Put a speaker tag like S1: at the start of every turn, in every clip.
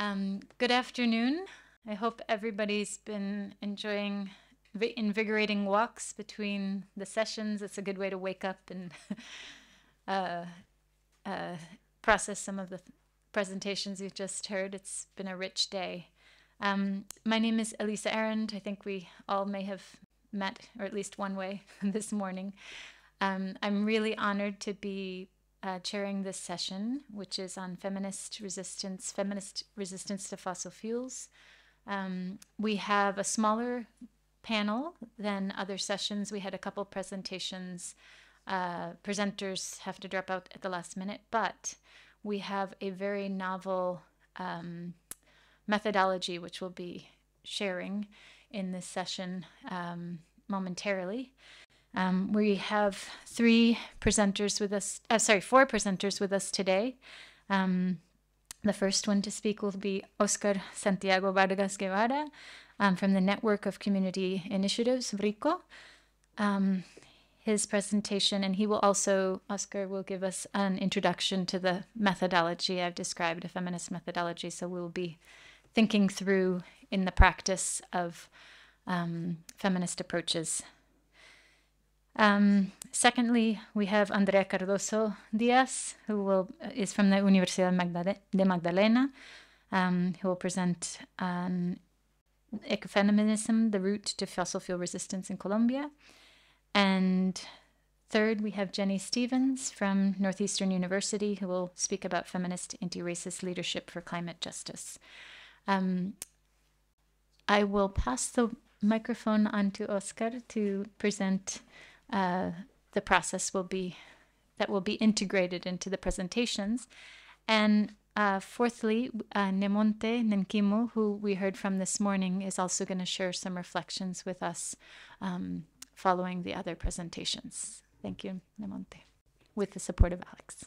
S1: Um, good afternoon. I hope everybody's been enjoying invigorating walks between the sessions. It's a good way to wake up and uh, uh, process some of the presentations you've just heard. It's been a rich day. Um, my name is Elisa Arond. I think we all may have met, or at least one way, this morning. Um, I'm really honored to be uh, chairing this session, which is on feminist resistance, feminist resistance to fossil fuels. Um, we have a smaller panel than other sessions. We had a couple presentations. Uh, presenters have to drop out at the last minute, but we have a very novel um, methodology, which we'll be sharing in this session um, momentarily. Um, we have three presenters with us, uh, sorry, four presenters with us today. Um, the first one to speak will be Oscar Santiago Vargas Guevara um, from the Network of Community Initiatives, RICO. Um, his presentation, and he will also, Oscar will give us an introduction to the methodology I've described, a feminist methodology. So we'll be thinking through in the practice of um, feminist approaches. Um, secondly, we have Andrea Cardoso Diaz, who will, is from the Universidad de Magdalena, um, who will present on ecofeminism, the root to fossil fuel resistance in Colombia. And third, we have Jennie Stephens from Northeastern University, who will speak about feminist anti racist leadership for climate justice. Um, I will pass the microphone on to Oscar to present uh, the process will be that will be integrated into the presentations. And uh, fourthly, uh, Nemonte Nenquimo, who we heard from this morning, is also going to share some reflections with us um, following the other presentations. Thank you, Nemonte, with the support of Alex.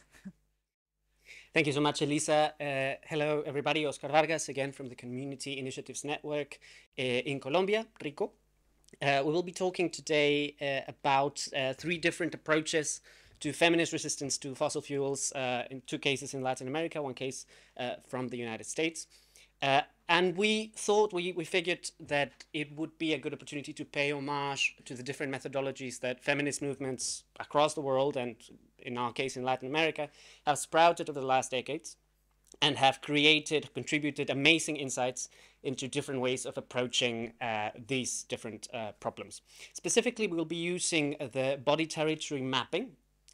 S2: Thank you so much, Elisa. Uh, hello, everybody. Oscar Vargas again from the Community Initiatives Network uh, in Colombia, RICO. Uh, we will be talking today uh, about uh, three different approaches to feminist resistance to fossil fuels uh, in two cases in Latin America, one case uh, from the United States. Uh, and we thought, we, we figured that it would be a good opportunity to pay homage to the different methodologies that feminist movements across the world, and in our case in Latin America, have sprouted over the last decades and have created, contributed amazing insights into different ways of approaching uh, these different uh, problems. Specifically, we'll be using the body territory mapping,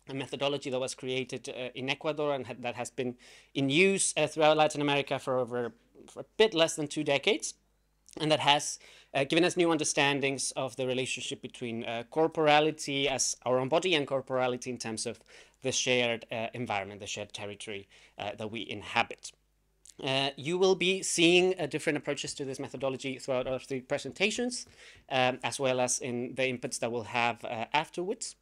S2: a methodology that was created uh, in Ecuador and that has been in use uh, throughout Latin America for over for a bit less than two decades, and that has uh, given us new understandings of the relationship between uh, corporality as our own body and corporality in terms of the shared environment, the shared territory that we inhabit. Uh, you will be seeing uh, different approaches to this methodology throughout our three presentations, um, as well as in the inputs that we'll have uh, afterwards.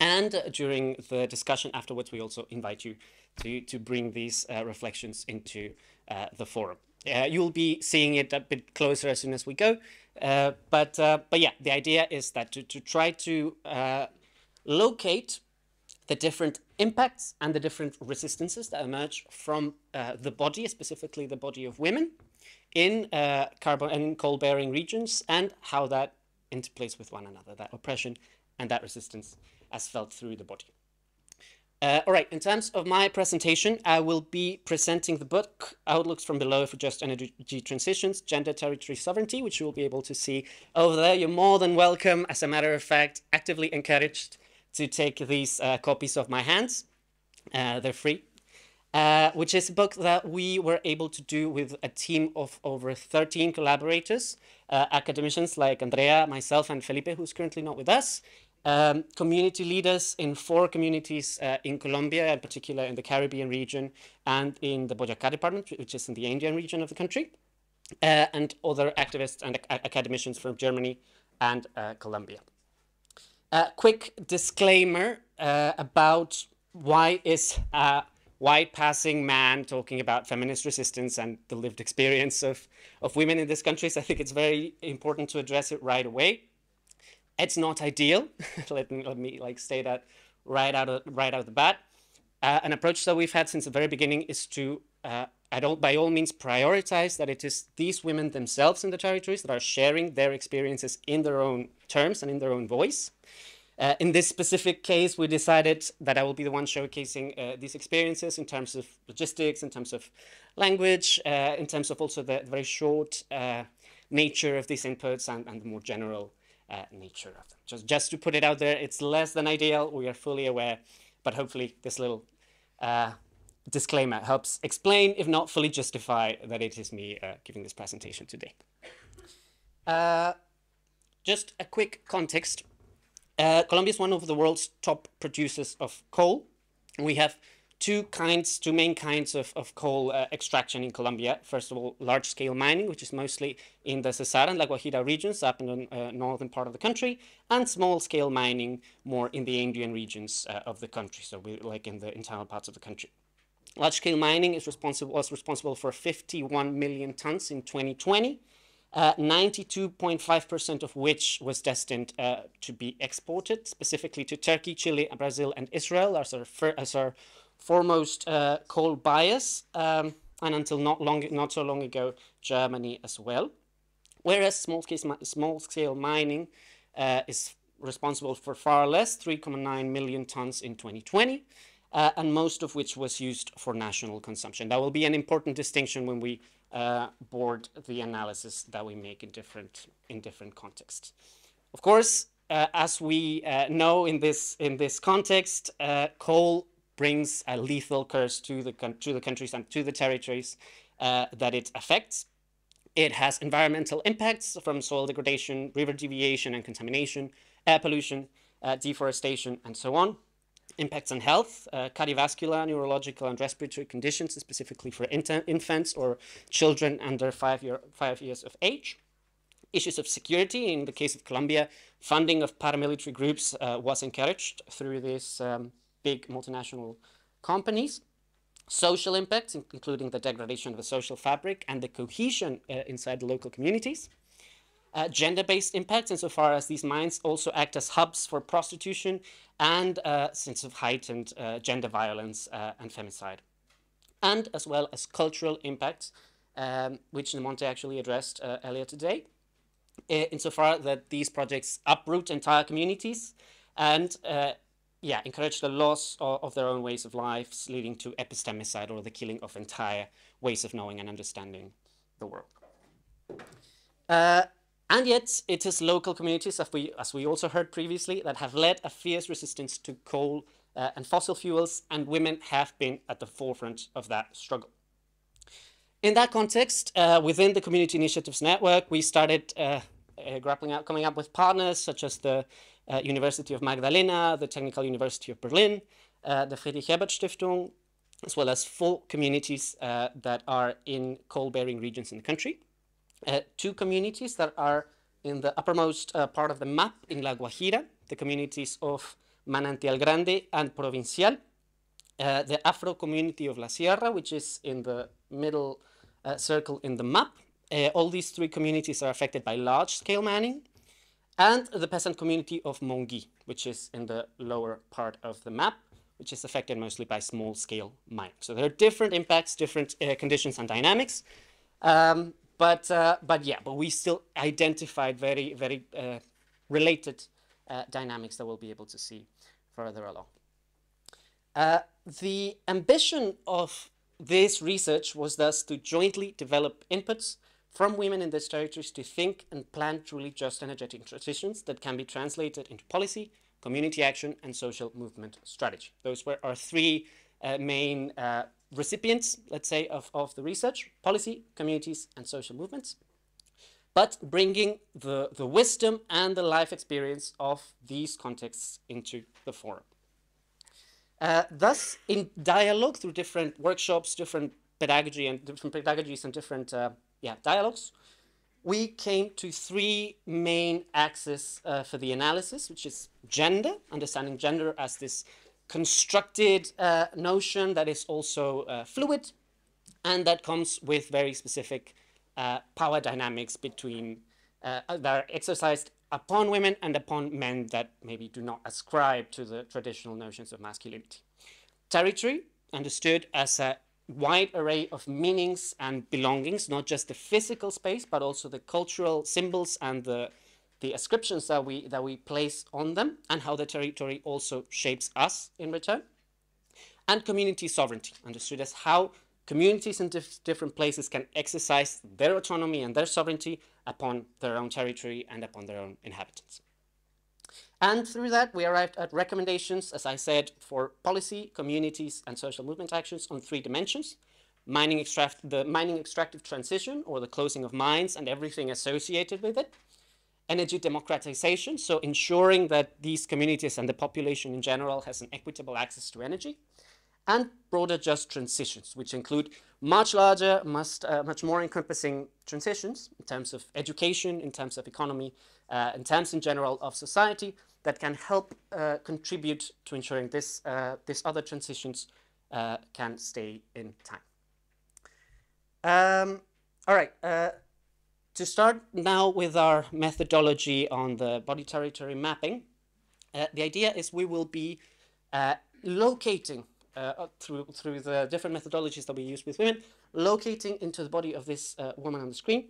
S2: And uh, during the discussion afterwards, we also invite you to, to bring these uh, reflections into uh, the forum. you'll be seeing it a bit closer as soon as we go. but, but yeah, the idea is that to, to try to locate the different impacts and the different resistances that emerge from uh, the body, specifically the body of women, in uh, carbon and coal-bearing regions, and how that interplays with one another, that oppression and that resistance as felt through the body. Uh, all right, in terms of my presentation, I will be presenting the book Outlooks from Below for Just Energy Transitions, Gender Territory Sovereignty, which you will be able to see over there. You're more than welcome, as a matter of fact, actively encouraged to take these uh, copies of my hands. Uh, they're free. Uh, which is a book that we were able to do with a team of over 13 collaborators, uh, academicians like Andrea, myself, and Felipe, who's currently not with us, um, community leaders in four communities uh, in Colombia, in particular in the Caribbean region and in the Boyacá department, which is in the Andean region of the country, uh, and other activists and academicians from Germany and Colombia. A quick disclaimer uh, about why is a white passing man talking about feminist resistance and the lived experience of, of women in this country. So I think it's very important to address it right away. It's not ideal. let, me, let me like say that right out of, right out of the bat. Uh, an approach that we've had since the very beginning is to uh, by all means prioritize that it is these women themselves in the territories that are sharing their experiences in their own terms and in their own voice. Uh, in this specific case, we decided that I will be the one showcasing uh, these experiences in terms of logistics, in terms of language, uh, in terms of also the, very short uh, nature of these inputs and, and the more general uh, nature of them. Just, just to put it out there, it's less than ideal, we are fully aware, but hopefully this little uh, disclaimer helps explain, if not fully justify, that it is me giving this presentation today. just a quick context uh, Colombia is one of the world's top producers of coal. We have two kinds, two main kinds of, of coal uh, extraction in Colombia. First of all, large-scale mining, which is mostly in the Cesar and La Guajira regions up in the uh, northern part of the country, and small-scale mining more in the Andean regions uh, of the country, so we, like in the internal parts of the country. Large-scale mining is responsible, was responsible for 51 million tons in 2020, 92.5% uh, of which was destined uh, to be exported, specifically to Turkey, Chile, Brazil, and Israel as our, as our foremost uh, coal buyers, um, and until not, long, not so long ago, Germany as well. Whereas small-scale small scale mining uh, is responsible for far less, 3.9 million tons in 2020, uh, and most of which was used for national consumption. That will be an important distinction when we uh, board the analysis that we make in different in different contexts. Of course, uh, as we uh, know in this in this context, uh, coal brings a lethal curse to the to the countries and to the territories uh, that it affects. It has environmental impacts from soil degradation, river deviation and contamination, air pollution, uh, deforestation, and so on impacts on health, uh, cardiovascular, neurological, and respiratory conditions, specifically for infants or children under five, year, five years of age. Issues of security, in the case of Colombia, funding of paramilitary groups uh, was encouraged through these um, big multinational companies. Social impacts, including the degradation of the social fabric and the cohesion uh, inside the local communities uh, gender-based impacts insofar as these mines also act as hubs for prostitution and a uh, sense of heightened uh, gender violence uh, and femicide. And as well as cultural impacts, um, which Nemonte actually addressed uh, earlier today, insofar that these projects uproot entire communities and yeah, encourage the loss of, of, their own ways of lives, leading to epistemicide or the killing of entire ways of knowing and understanding the world. And yet, it is local communities, as we, as we also heard previously, that have led a fierce resistance to coal uh, and fossil fuels, and women have been at the forefront of that struggle. In that context, uh, within the Community Initiatives Network, we started uh, uh grappling out, coming up with partners such as the uh, University of Magdalena, the Technical University of Berlin, uh, the Friedrich Ebert Stiftung, as well as four communities that are in coal-bearing regions in the country two communities that are in the uppermost uh, part of the map in La Guajira, the communities of Manantial Grande and Provincial, uh, the Afro community of La Sierra, which is in the middle uh, circle in the map. Uh, all these three communities are affected by large-scale mining, and the peasant community of Mongi, which is in the lower part of the map, which is affected mostly by small-scale mining. So there are different impacts, different uh, conditions and dynamics. Um, but, uh, but yeah, but we still identified very, very uh, related uh, dynamics that we'll be able to see further along. Uh, the ambition of this research was thus to jointly develop inputs from women in these territories to think and plan truly just energetic transitions that can be translated into policy, community action, and social movement strategy. Those were our three uh, main uh, recipients, let's say, of, of the research, policy, communities, and social movements, but bringing the, the wisdom and the life experience of these contexts into the forum. Uh, thus, in dialogue through different workshops, different pedagogy and different pedagogies and different uh, yeah, dialogues, we came to three main axes uh, for the analysis, which is gender, understanding gender as this constructed uh, notion that is also uh, fluid and that comes with very specific uh, power dynamics between uh, that are exercised upon women and upon men that maybe do not ascribe to the traditional notions of masculinity. Territory understood as a wide array of meanings and belongings, not just the physical space, but also the cultural symbols and the, the ascriptions that we, that we place on them, and how the territory also shapes us in return. And community sovereignty, understood as how communities in dif different places can exercise their autonomy and their sovereignty upon their own territory and upon their own inhabitants. And through that, we arrived at recommendations, as I said, for policy, communities, and social movement actions on three dimensions. Mining extract, the mining extractive transition, or the closing of mines and everything associated with it. Energy democratization, so ensuring that these communities and the population in general has an equitable access to energy. And broader just transitions, which include much larger, much, uh, much more encompassing transitions in terms of education, in terms of economy, uh, in terms in general of society, that can help uh, contribute to ensuring this, uh, these other transitions uh, can stay in time. Um, all right, uh, to start now with our methodology on the body territory mapping, uh, the idea is we will be uh, locating through, through the different methodologies that we use with women, locating into the body of this woman on the screen,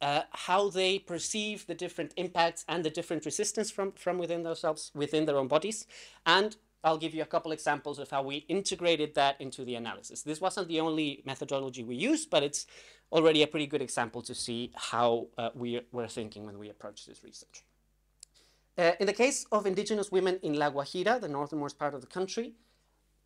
S2: uh, how they perceive the different impacts and the different resistance from, from within themselves, within their own bodies. And I'll give you a couple examples of how we integrated that into the analysis. This wasn't the only methodology we used, but it's already a pretty good example to see how uh, we were thinking when we approached this research. Uh, in the case of indigenous women in La Guajira, the northernmost part of the country,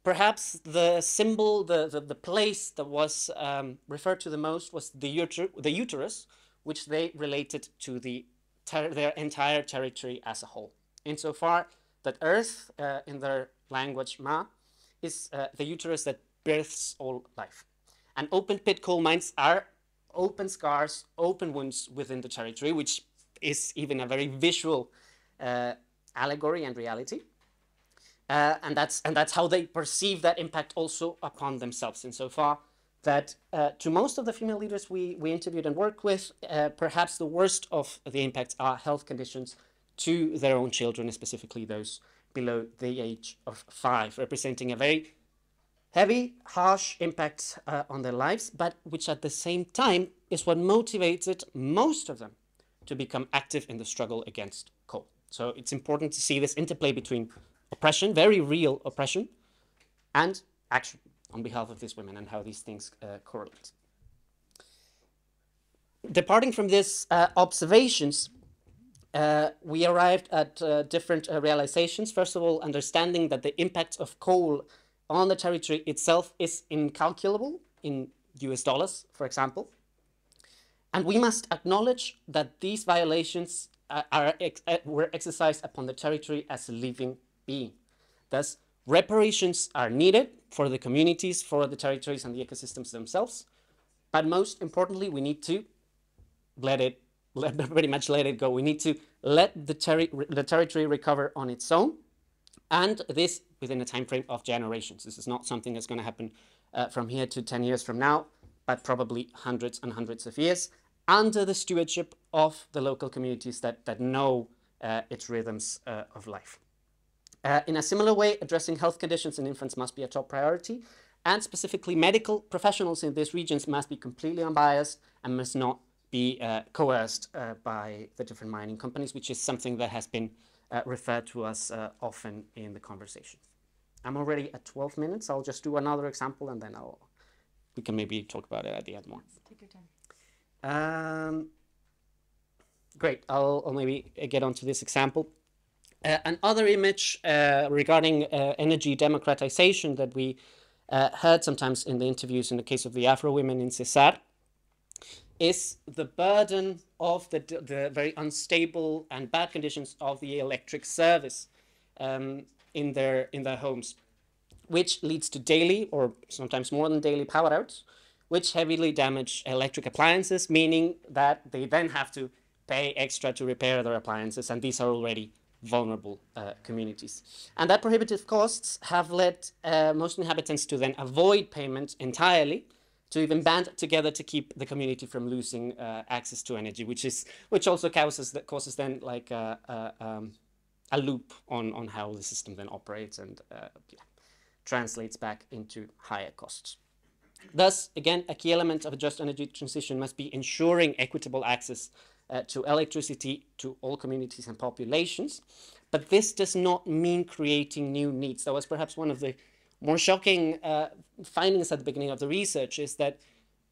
S2: perhaps the symbol, the, the, the place that was um, referred to the most was the, uter the uterus, which they related to the their entire territory as a whole. Insofar that Earth, uh, in their language Ma, is uh, the uterus that births all life. And open pit coal mines are open scars, open wounds within the territory, which is even a very visual uh, allegory and reality. Uh, and that's and that's how they perceive that impact also upon themselves. Insofar that uh, to most of the female leaders we, we interviewed and worked with, uh, perhaps the worst of the impacts are health conditions to their own children, specifically those below the age of five, representing a very heavy, harsh impact uh, on their lives, but which at the same time is what motivated most of them to become active in the struggle against coal. So it's important to see this interplay between oppression, very real oppression, and action on behalf of these women and how these things uh, correlate. Departing from these uh, observations, uh, we arrived at uh, different uh, realizations. First of all, understanding that the impact of coal on the territory itself is incalculable in US dollars, for example. And we must acknowledge that these violations uh, are ex were exercised upon the territory as a living being. Thus, reparations are needed for the communities, for the territories and the ecosystems themselves. But most importantly, we need to let it, let, pretty much let it go. We need to let the, terri the territory recover on its own. And this within a time frame of generations. This is not something that's going to happen uh, from here to 10 years from now, but probably hundreds and hundreds of years under the stewardship of the local communities that, that know uh, its rhythms uh, of life. Uh, in a similar way, addressing health conditions in infants must be a top priority, and specifically medical professionals in these regions must be completely unbiased and must not be uh, coerced uh, by the different mining companies, which is something that has been uh, referred to us uh, often in the conversation. I'm already at 12 minutes. I'll just do another example and then I'll, we can maybe talk about it at the end more.
S1: Take your time.
S2: Um, great. I'll, I'll maybe get onto this example. Uh, another image uh, regarding uh, energy democratization that we uh, heard sometimes in the interviews in the case of the Afro women in Cesar is the burden of the, the very unstable and bad conditions of the electric service um, in, their, in their homes, which leads to daily or sometimes more than daily power outs, which heavily damage electric appliances, meaning that they then have to pay extra to repair their appliances, and these are already vulnerable uh, communities. And that prohibitive costs have led uh, most inhabitants to then avoid payment entirely, to even band together to keep the community from losing uh, access to energy, which is which also causes that causes then like a, a, um, a, loop on on how the system then operates and uh, yeah, translates back into higher costs. Thus, again, a key element of a just energy transition must be ensuring equitable access uh, to electricity to all communities and populations. But this does not mean creating new needs. That was perhaps one of the more shocking uh, findings at the beginning of the research is that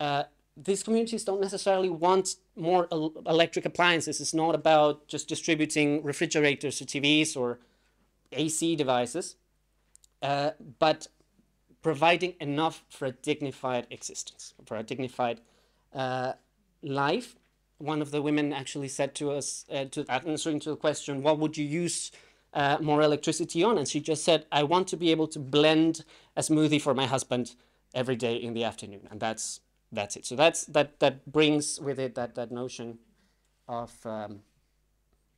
S2: uh, these communities don't necessarily want more el electric appliances. It's not about just distributing refrigerators or TVs or AC devices, uh, but providing enough for a dignified existence, for a dignified uh, life. One of the women actually said to us, uh, to answering to the question, what would you use uh, more electricity on? And she just said, I want to be able to blend a smoothie for my husband every day in the afternoon. And that's that's it. So that's that that brings with it that that notion of um,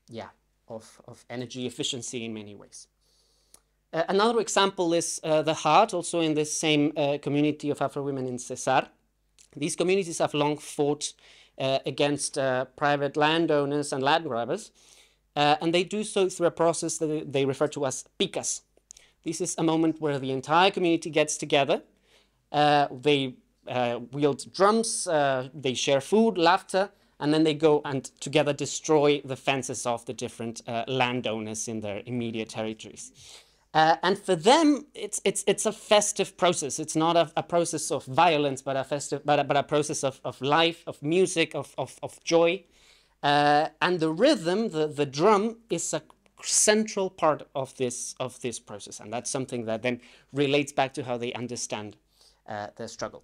S2: yeah of of energy efficiency in many ways. Uh, another example is uh, the heart, also in this same uh, community of Afro women in Cesar. These communities have long fought uh, against uh, private landowners and land grabbers, uh, and they do so through a process that they refer to as picas. This is a moment where the entire community gets together. they uh, wield drums, uh, they share food, laughter, and then they go and together destroy the fences of the different uh, landowners in their immediate territories. Uh, and for them, it's, it's, it's a festive process. It's not a, a process of violence, but a, festive, but a, but a process of, of life, of music, of, of, of joy. Uh, and the rhythm, the, the drum, is a central part of this, of this process. And that's something that then relates back to how they understand uh, their struggle.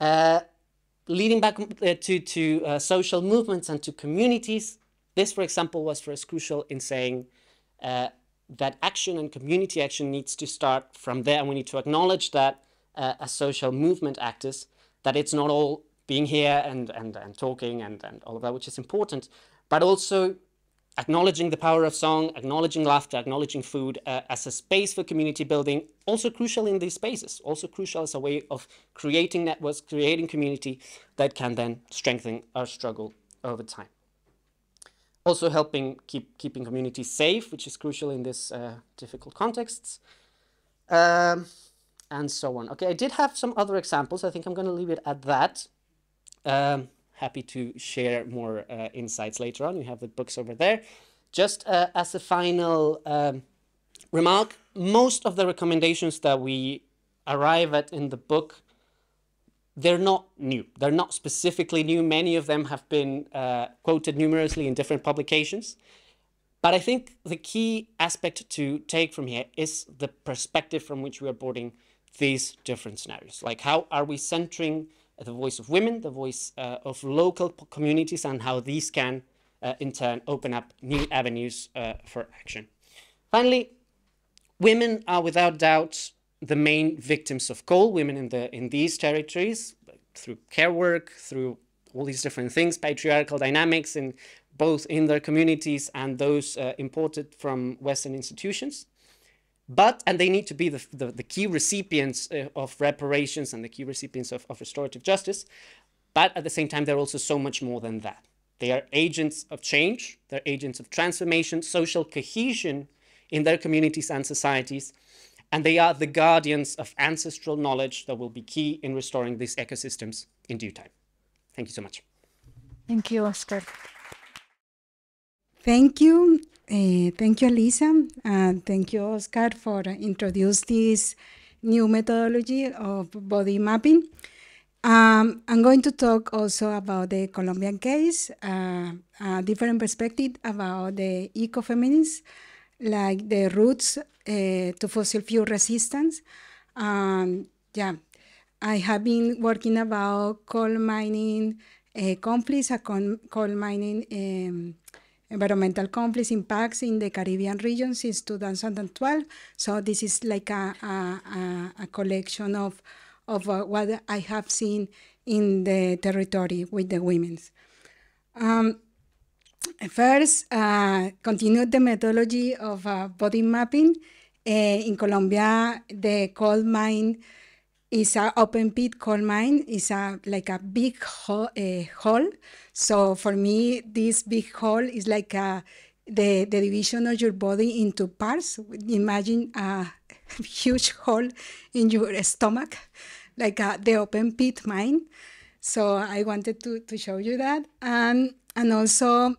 S2: Uh, leading back uh, to, to uh, social movements and to communities, this, for example, was for us crucial in saying uh, that action and community action needs to start from there. And we need to acknowledge that as social movement actors, that it's not all being here and, and, and talking and, and all of that, which is important, but also acknowledging the power of song, acknowledging laughter, acknowledging food uh, as a space for community building, also crucial in these spaces, also crucial as a way of creating networks, creating community that can then strengthen our struggle over time. Also helping keep keeping communities safe, which is crucial in this uh, difficult contexts. Um, and so on. Okay, I did have some other examples. I think I'm going to leave it at that. Um, happy to share more uh, insights later on. You have the books over there. Just uh, as a final um, remark, most of the recommendations that we arrive at in the book, they're not new. They're not specifically new. Many of them have been uh, quoted numerously in different publications. But I think the key aspect to take from here is the perspective from which we are boarding these different scenarios. Like how are we centering the voice of women, the voice uh, of local communities, and how these can, uh, in turn, open up new avenues uh, for action. Finally, women are without doubt the main victims of coal. Women in the in these territories, through care work, through all these different things, patriarchal dynamics in both in their communities and those uh, imported from Western institutions but and they need to be the, the, the key recipients uh, of reparations and the key recipients of, of restorative justice. But at the same time they're also so much more than that. They are agents of change. They're agents of transformation social cohesion in their communities and societies. And they are the guardians of ancestral knowledge that will be key in restoring these ecosystems in due time. Thank you so much.
S1: Thank you oscar.
S3: Thank you uh, thank you, Elisa, and thank you, Oscar, for introduce this new methodology of body mapping. Um, I'm going to talk also about the Colombian case, uh, a different perspective about the ecofeminists, like the roots uh, to fossil fuel resistance. Um, yeah, I have been working about coal mining uh, conflicts, coal mining um, environmental conflicts impacts in the Caribbean region since 2012. So this is like a, a, a collection of, of uh, what I have seen in the territory with the women's. Um, first, uh, continued the methodology of uh, body mapping. Uh, in Colombia, the coal mine is an open pit coal mine. It's a like a big hole, hole so for me, this big hole is like a, the, the division of your body into parts. Imagine a huge hole in your stomach, like uh, the open pit mine. So I wanted to, to show you that. And, and also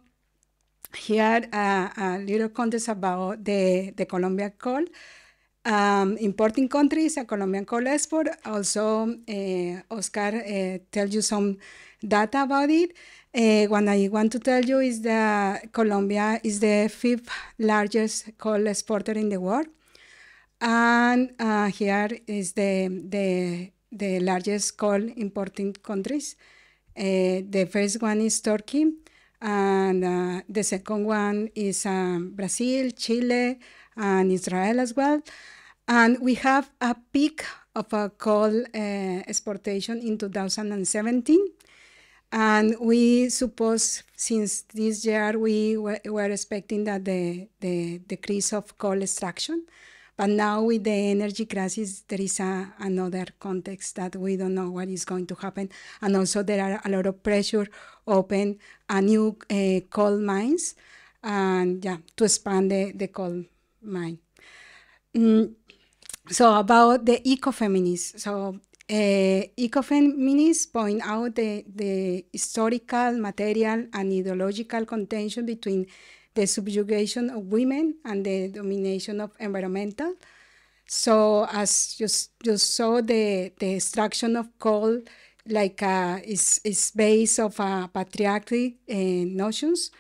S3: here uh, a little context about the, the Colombian coal. Um, importing countries, a Colombian coal export. Also, uh, Oscar uh, tell you some data about it. Uh, what I want to tell you is that Colombia is the fifth largest coal exporter in the world. And uh, here is the, the, the largest coal importing countries. Uh, the first one is Turkey, and uh, the second one is um, Brazil, Chile, and Israel as well. And we have a peak of a coal uh, exportation in 2017. And we suppose since this year we were, expecting that the, the decrease of coal extraction. But now with the energy crisis, there is a, another context that we don't know what is going to happen. And also there are a lot of pressure open a new uh, coal mines and yeah, to expand the, the coal mine. Mm, so about the ecofeminists. So uh, ecofeminists point out the, the historical, material, and ideological contention between the subjugation of women and the domination of environmental. So as you, you saw, the, the extraction of coal like uh, is, is based of uh, patriarchal uh, notions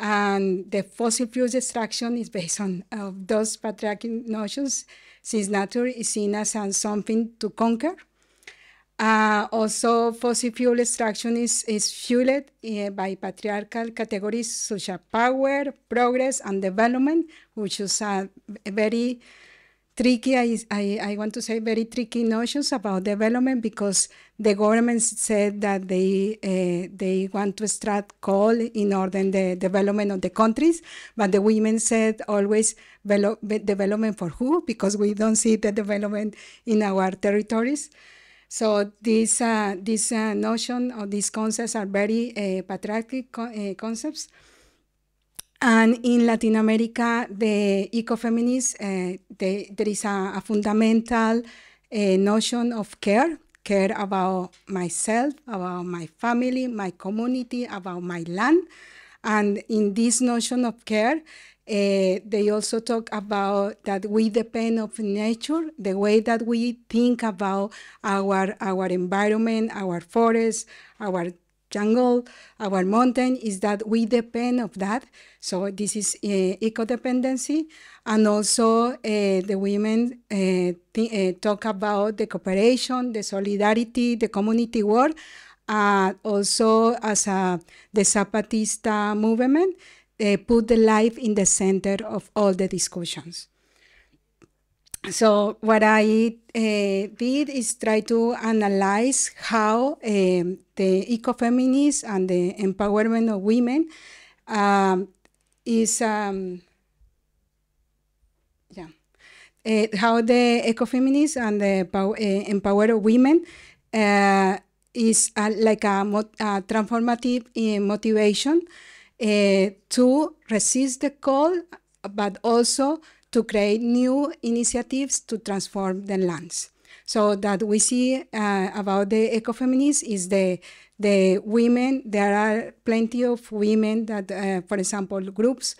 S3: and the fossil fuels extraction is based on uh, those patriarchal notions since nature is seen as something to conquer. Uh, also, fossil fuel extraction is, is fueled uh, by patriarchal categories such as power, progress, and development, which is a very tricky, I, I, I, want to say very tricky notions about development because the government said that they, uh, they want to extract coal in order the development of the countries, but the women said always development for who? Because we don't see the development in our territories. So this, uh, this uh, notion or these concepts are very uh, patriarchal co uh, concepts. And in Latin America, the ecofeminists, uh, they, there is a, a fundamental uh, notion of care, care about myself, about my family, my community, about my land. And in this notion of care, uh, they also talk about that we depend of nature, the way that we think about our our environment, our forests, our jungle, our mountain, is that we depend of that. So this is uh, eco-dependency. And also uh, the women uh, uh, talk about the cooperation, the solidarity, the community work. also as a, the Zapatista movement, put the life in the center of all the discussions so what I uh, did is try to analyze how um, the ecofeminists and the empowerment of women um, is um, yeah uh, how the ecofeminists and the uh, empower of women is like a, a transformative motivation to resist the call, but also to create new initiatives to transform the lands. So that we see uh, about the ecofeminists is the the women. There are plenty of women that, uh, for example, groups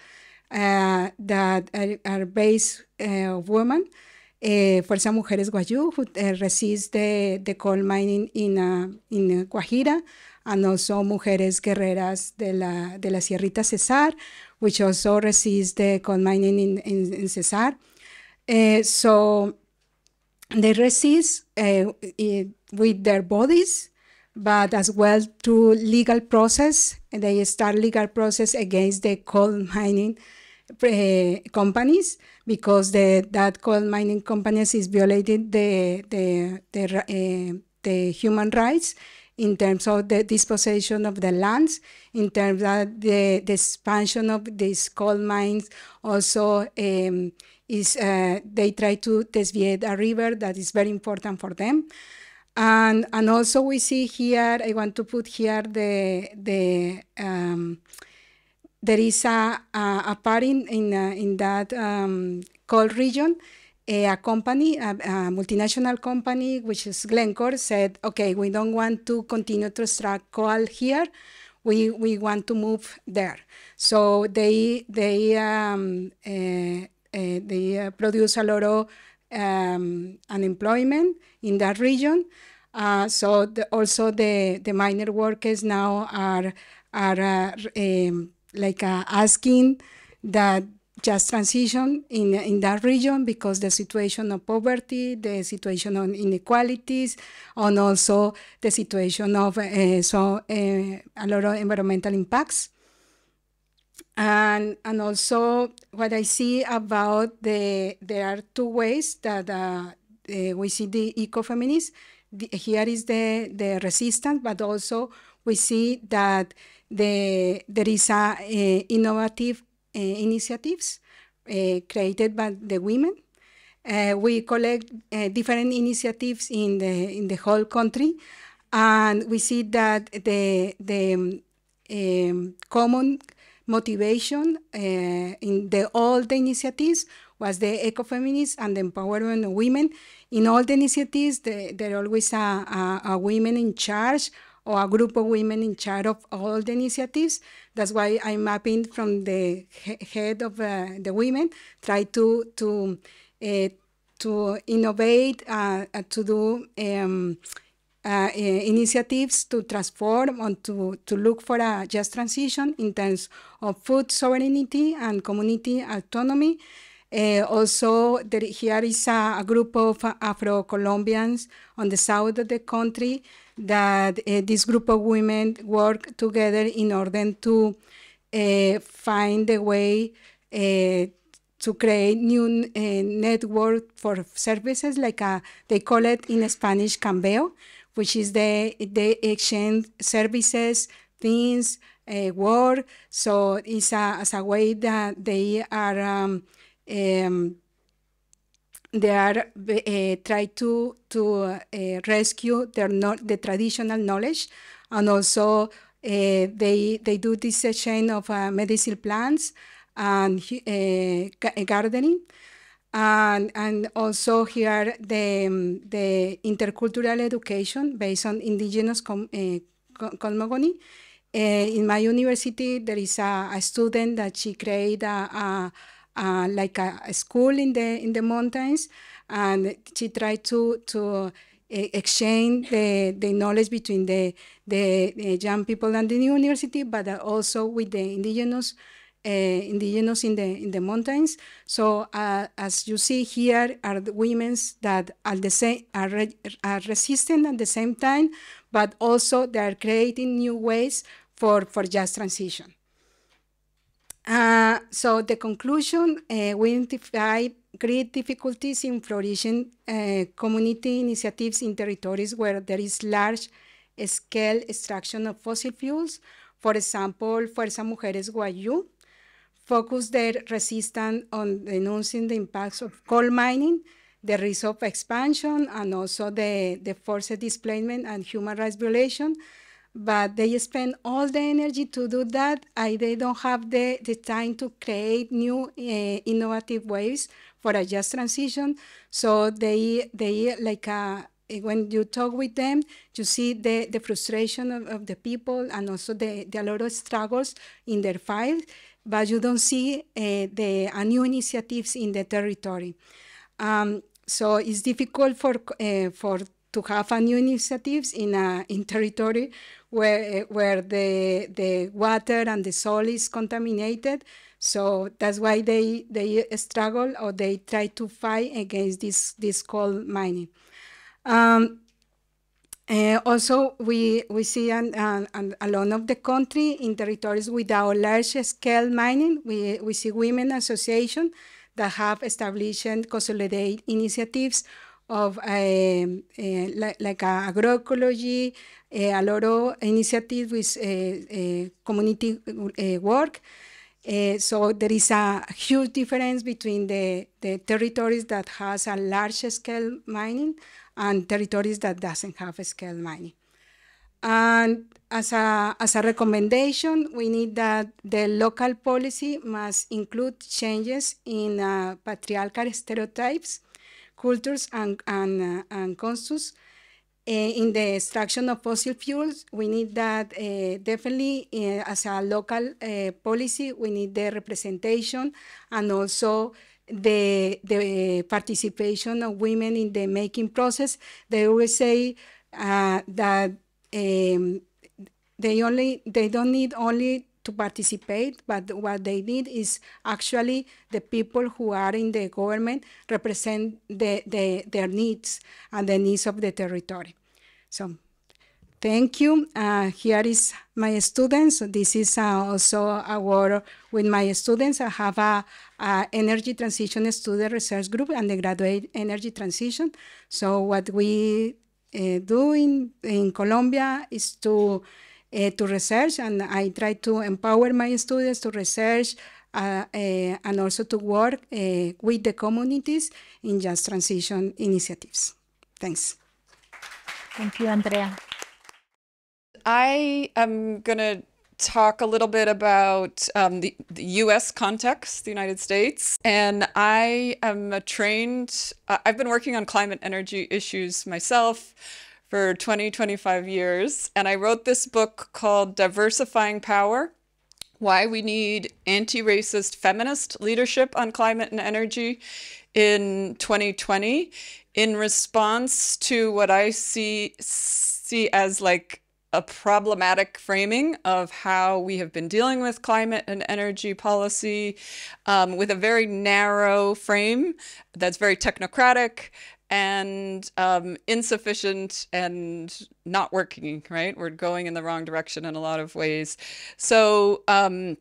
S3: uh, that are, are based uh, of women. Uh, Fuerza Mujeres Wayuu, who uh, resists the, the coal mining in, in Guajira, also Mujeres Guerreras de la, de la Sierrita Cesar, which also receives the coal mining in, in, in Cesar. Uh, so they resist uh, with their bodies, but as well through legal process. They start legal process against the coal mining uh, companies because the that coal mining companies is violating the the the, the human rights in terms of the disposition of the lands, in terms of the, the expansion of these coal mines. Also, um, is uh, they try to deviate a river that is very important for them. And, and also we see here, I want to put here the, the um, there is a, a, a part in, in, uh, in that um, coal region a company, a, a, multinational company, which is Glencore, said, okay, we don't want to continue to extract coal here. We, we want to move there. So they, they, um, uh, uh, they produce a lot of um, unemployment in that region. Uh, so the, also the, the miner workers now are, are um, like uh, asking that just transition in, in that region because the situation of poverty, the situation of inequalities, and also the situation of uh, so uh, a lot of environmental impacts. And, and also what I see about the, there are two ways that uh, we see the ecofeminists. The, here is the, the resistance, but also we see that the, there is a, a innovative uh, initiatives uh, created by the women. Uh, we collect different initiatives in the in the whole country, and we see that the the um, common motivation in the all the initiatives was the ecofeminists and the empowerment of women. In all the initiatives, the, there always a, a, a women in charge or a group of women in charge of all the initiatives. That's why I'm mapping from the head of uh, the women, try to to uh, to innovate, uh, uh to do um, uh, uh, initiatives to transform and to, to look for a just transition in terms of food sovereignty and community autonomy. also, there, here is a, a group of Afro-Colombians on the south of the country that uh, this group of women work together in order to uh, find a way uh, to create new uh, network for services like a, uh, they call it in Spanish cambio, which is the they exchange services, things, uh, work. So it's a, as a way that they are um, um, they are uh, try to to uh, rescue their not the traditional knowledge, and also uh, they they do this chain of medicinal plants and gardening. And, and also here the, the intercultural education based on indigenous com, cosmogony. Uh, in my university, there is a, a student that she created a, a, uh, like a, a, school in the in the mountains, and she tried to to exchange the, the knowledge between the, the, young people and the new university, but also with the indigenous uh, indigenous in the in the mountains. So uh, as you see here are the women that are the same are, re, are resistant at the same time, but also they are creating new ways for for just transition. Uh, so the conclusion, uh, we identify great difficulties in flourishing uh, community initiatives in territories where there is large scale extraction of fossil fuels. For example, Fuerza Mujeres Wayuu focus their resistance on denouncing the impacts of coal mining, the risk of expansion, and also the, the forced displacement and human rights violation but they spend all the energy to do that. I, they don't have the, the time to create new uh, innovative ways for a just transition. So they they like uh, when you talk with them, you see the, the frustration of, of the people and also the, the a lot of struggles in their fight, but you don't see uh, the uh, new initiatives in the territory. Um, so it's difficult for for to have a new initiatives in a in territory where where the the water and the soil is contaminated. So that's why they they struggle or they try to fight against this this coal mining. Um, uh, also, we, we see an, an, an, a lot of the country in territories without large-scale mining. We, we see women associations that have established consolidated initiatives of um, uh, like, like agroecology, uh, a lot of initiatives with uh, community work. so there is a huge difference between the, the territories that has a large scale mining and territories that doesn't have a scale mining. And as a, as a recommendation, we need that the local policy must include changes in uh, patriarchal stereotypes cultures and, and, uh, and customs. Uh, in the extraction of fossil fuels, we need that uh, definitely as a local policy, we need the representation and also the, the participation of women in the making process. They always say that um, they only they don't need only to participate, but what they need is actually the people who are in the government represent the, the, their needs and the needs of the territory. So thank you. Uh, here is my students. This is uh, also a work with my students. I have a, a, energy transition student research group and the graduate energy transition. So what we uh, do in, in Colombia is to uh, to research, and I try to empower my students to research uh, uh, and also to work uh, with the communities in just transition initiatives. Thanks.
S1: Thank you, Andrea.
S4: I am going to talk a little bit about um, the, the, US context, the United States. And I am a trained, uh, I've been working on climate energy issues myself for 20, 25 years. And I wrote this book called Diversifying Power Why We Need Anti Racist Feminist Leadership on Climate and Energy in 2020 in response to what I see, see as like a problematic framing of how we have been dealing with climate and energy policy um, with a very narrow frame that's very technocratic and um, insufficient and not working, right? We're going in the wrong direction in a lot of ways. So, um,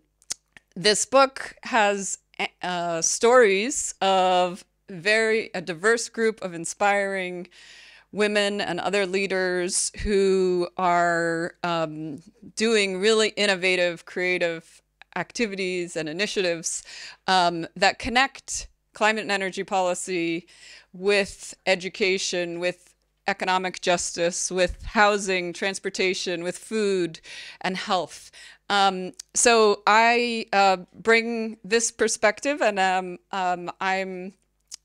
S4: this book has uh, stories of very a diverse group of inspiring women and other leaders who are um, doing really innovative, creative activities and initiatives um, that connect climate and energy policy with education, with economic justice, with housing, transportation, with food and health. Um, so I uh, bring this perspective, and um, um, I'm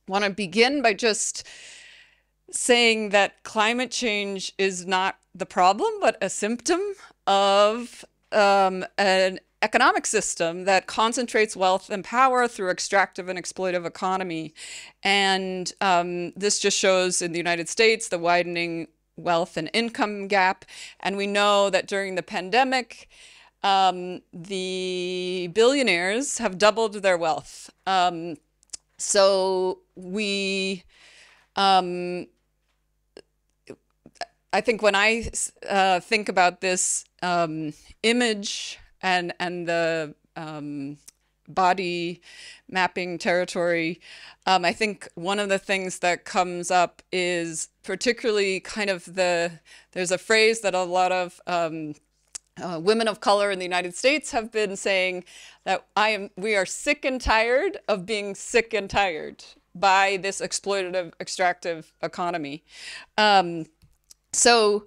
S4: want to begin by just saying that climate change is not the problem, but a symptom of um, an economic system that concentrates wealth and power through extractive and exploitive economy. And um, this just shows in the United States the widening wealth and income gap. And we know that during the pandemic, um, the billionaires have doubled their wealth. Um, so we, um, I think when I uh, think about this um, image and and the um, body mapping territory, um, I think one of the things that comes up is particularly kind of the there's a phrase that a lot of um, uh, women of color in the United States have been saying that I am we are sick and tired of being sick and tired by this exploitative extractive economy. Um, so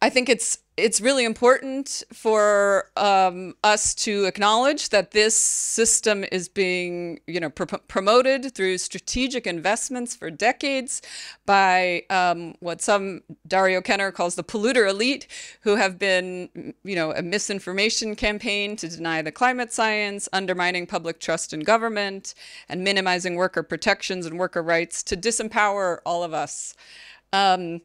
S4: I think it's it's really important for um, us to acknowledge that this system is being, you know, promoted through strategic investments for decades by um, what some Dario Kenner calls the polluter elite, who have been, you know, a misinformation campaign to deny the climate science, undermining public trust in government, and minimizing worker protections and worker rights to disempower all of us. Um,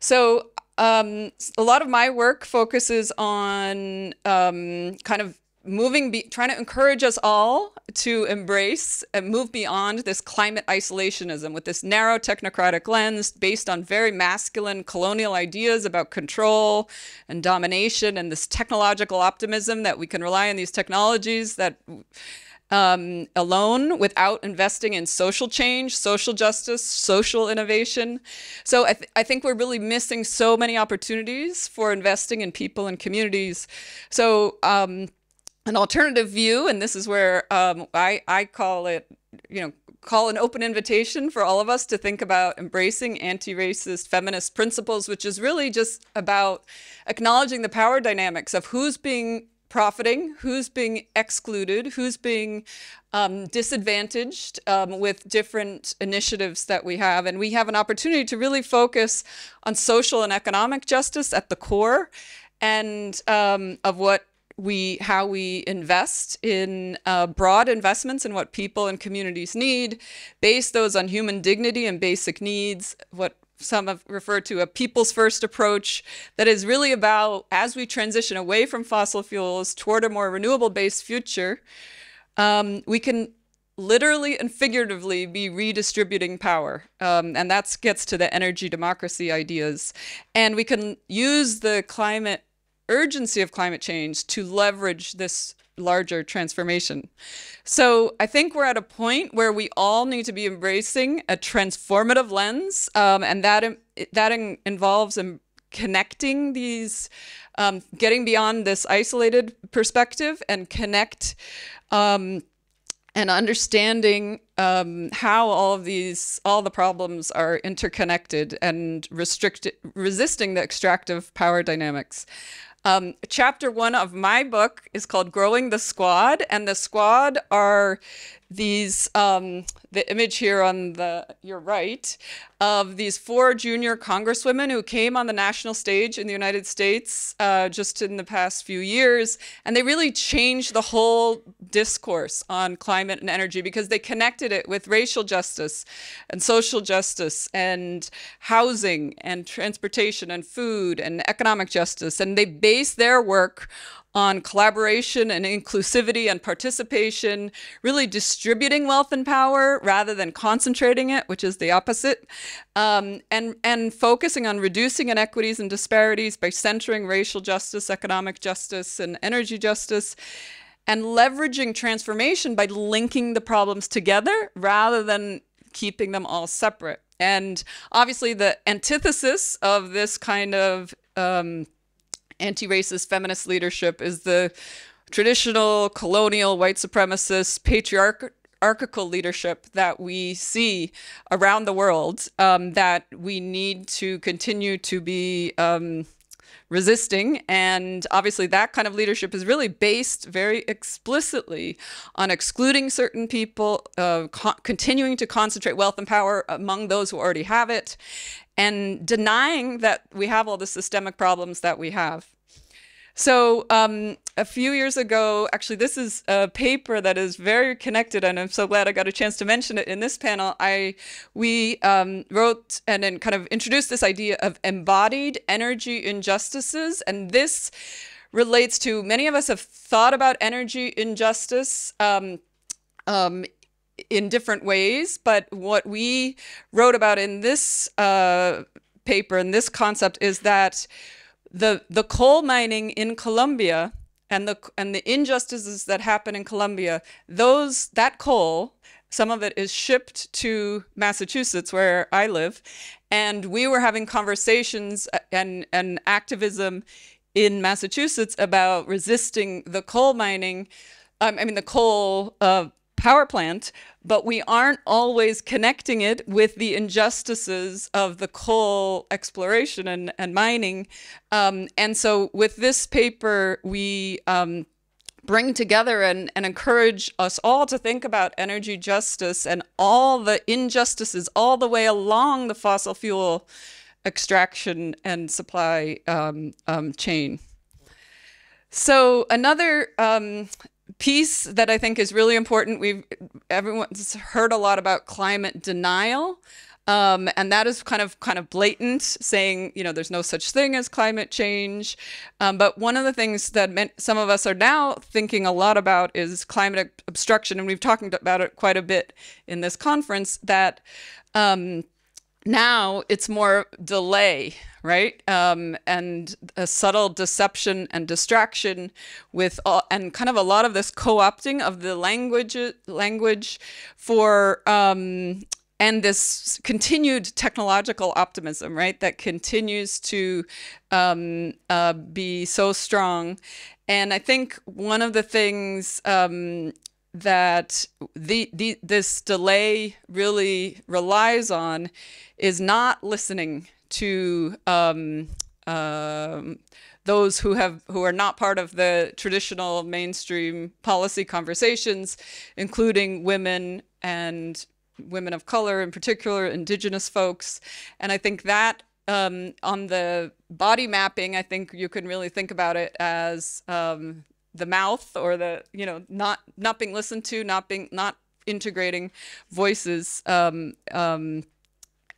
S4: so um, a lot of my work focuses on um, kind of moving, be, trying to encourage us all to embrace and move beyond this climate isolationism with this narrow technocratic lens based on very masculine colonial ideas about control and domination and this technological optimism that we can rely on these technologies that um, alone without investing in social change, social justice, social innovation. So I, th- I think we're really missing so many opportunities for investing in people and communities. So um, an alternative view, and this is where um, I, I call it, you know, call an open invitation for all of us to think about embracing anti-racist feminist principles, which is really just about acknowledging the power dynamics of who's being profiting, who's being excluded, who's being um, disadvantaged um, with different initiatives that we have. And we have an opportunity to really focus on social and economic justice at the core and um, of what we how we invest in uh, broad investments in what people and communities need, base those on human dignity and basic needs, what some have referred to a people's first approach that is really about as we transition away from fossil fuels toward a more renewable based future, um, we can literally and figuratively be redistributing power. Um, and that gets to the energy democracy ideas. And we can use the climate urgency of climate change to leverage this larger transformation. So I think we're at a point where we all need to be embracing a transformative lens, um, and that that in, involves um, connecting these, um, getting beyond this isolated perspective and connect. Um, and understanding um, how all of these, all the problems are interconnected and restricted, resisting the extractive power dynamics. Um, chapter one of my book is called Growing the Squad, and the squad are these um, the image here on the your right of these four junior congresswomen who came on the national stage in the United States uh, just in the past few years, and they really changed the whole discourse on climate and energy because they connected it with racial justice and social justice and housing and transportation and food and economic justice, and they based their work on collaboration and inclusivity and participation, really distributing wealth and power rather than concentrating it, which is the opposite, um, and, and focusing on reducing inequities and disparities by centering racial justice, economic justice, and energy justice, and leveraging transformation by linking the problems together rather than keeping them all separate. And obviously, the antithesis of this kind of um, anti-racist feminist leadership is the traditional colonial white supremacist patriarchal leadership that we see around the world um, that we need to continue to be um, resisting. And obviously, that kind of leadership is really based very explicitly on excluding certain people, uh, continuing to concentrate wealth and power among those who already have it, and denying that we have all the systemic problems that we have. So um, a few years ago, actually, this is a paper that is very connected, and I'm so glad I got a chance to mention it in this panel. I we um, wrote and then kind of introduced this idea of embodied energy injustices, and this relates to many of us have thought about energy injustice. Um, um in different ways, but what we wrote about in this uh, paper and this concept is that the the coal mining in Colombia and the and the injustices that happen in Colombia, those that coal, some of it is shipped to Massachusetts where I live, and we were having conversations and and activism in Massachusetts about resisting the coal mining. Um, I mean the coal uh, power plant, but we aren't always connecting it with the injustices of the coal exploration and, and mining. Um, and so with this paper, we um, bring together and, and encourage us all to think about energy justice and all the injustices all the way along the fossil fuel extraction and supply um, um chain. So another um, piece that I think is really important. We've everyone's heard a lot about climate denial. Um, and that is kind of kind of blatant, saying you know there's no such thing as climate change. Um, but one of the things that some of us are now thinking a lot about is climate obstruction, and we've talked about it quite a bit in this conference. That um, now it's more delay, right? Um, and a subtle deception and distraction with, all, and kind of a lot of this co-opting of the language, language for, um, and this continued technological optimism, right? That continues to um, uh, be so strong. And I think one of the things um, that the, the this delay really relies on is not listening to um, um, those who have who are not part of the traditional mainstream policy conversations, including women and women of color in particular, indigenous folks. And I think that um, on the body mapping, I think you can really think about it as um, the mouth or the, you know, not not being listened to, not being not integrating voices um, um,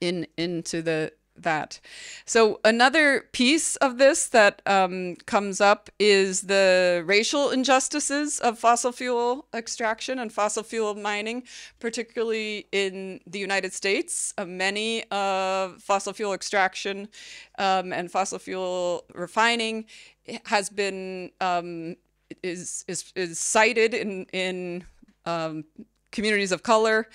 S4: in into the that. So another piece of this that um, comes up is the racial injustices of fossil fuel extraction and fossil fuel mining, particularly in the United States. Uh, many of fossil fuel extraction um, and fossil fuel refining has been um, is, is is cited in in um, communities of color,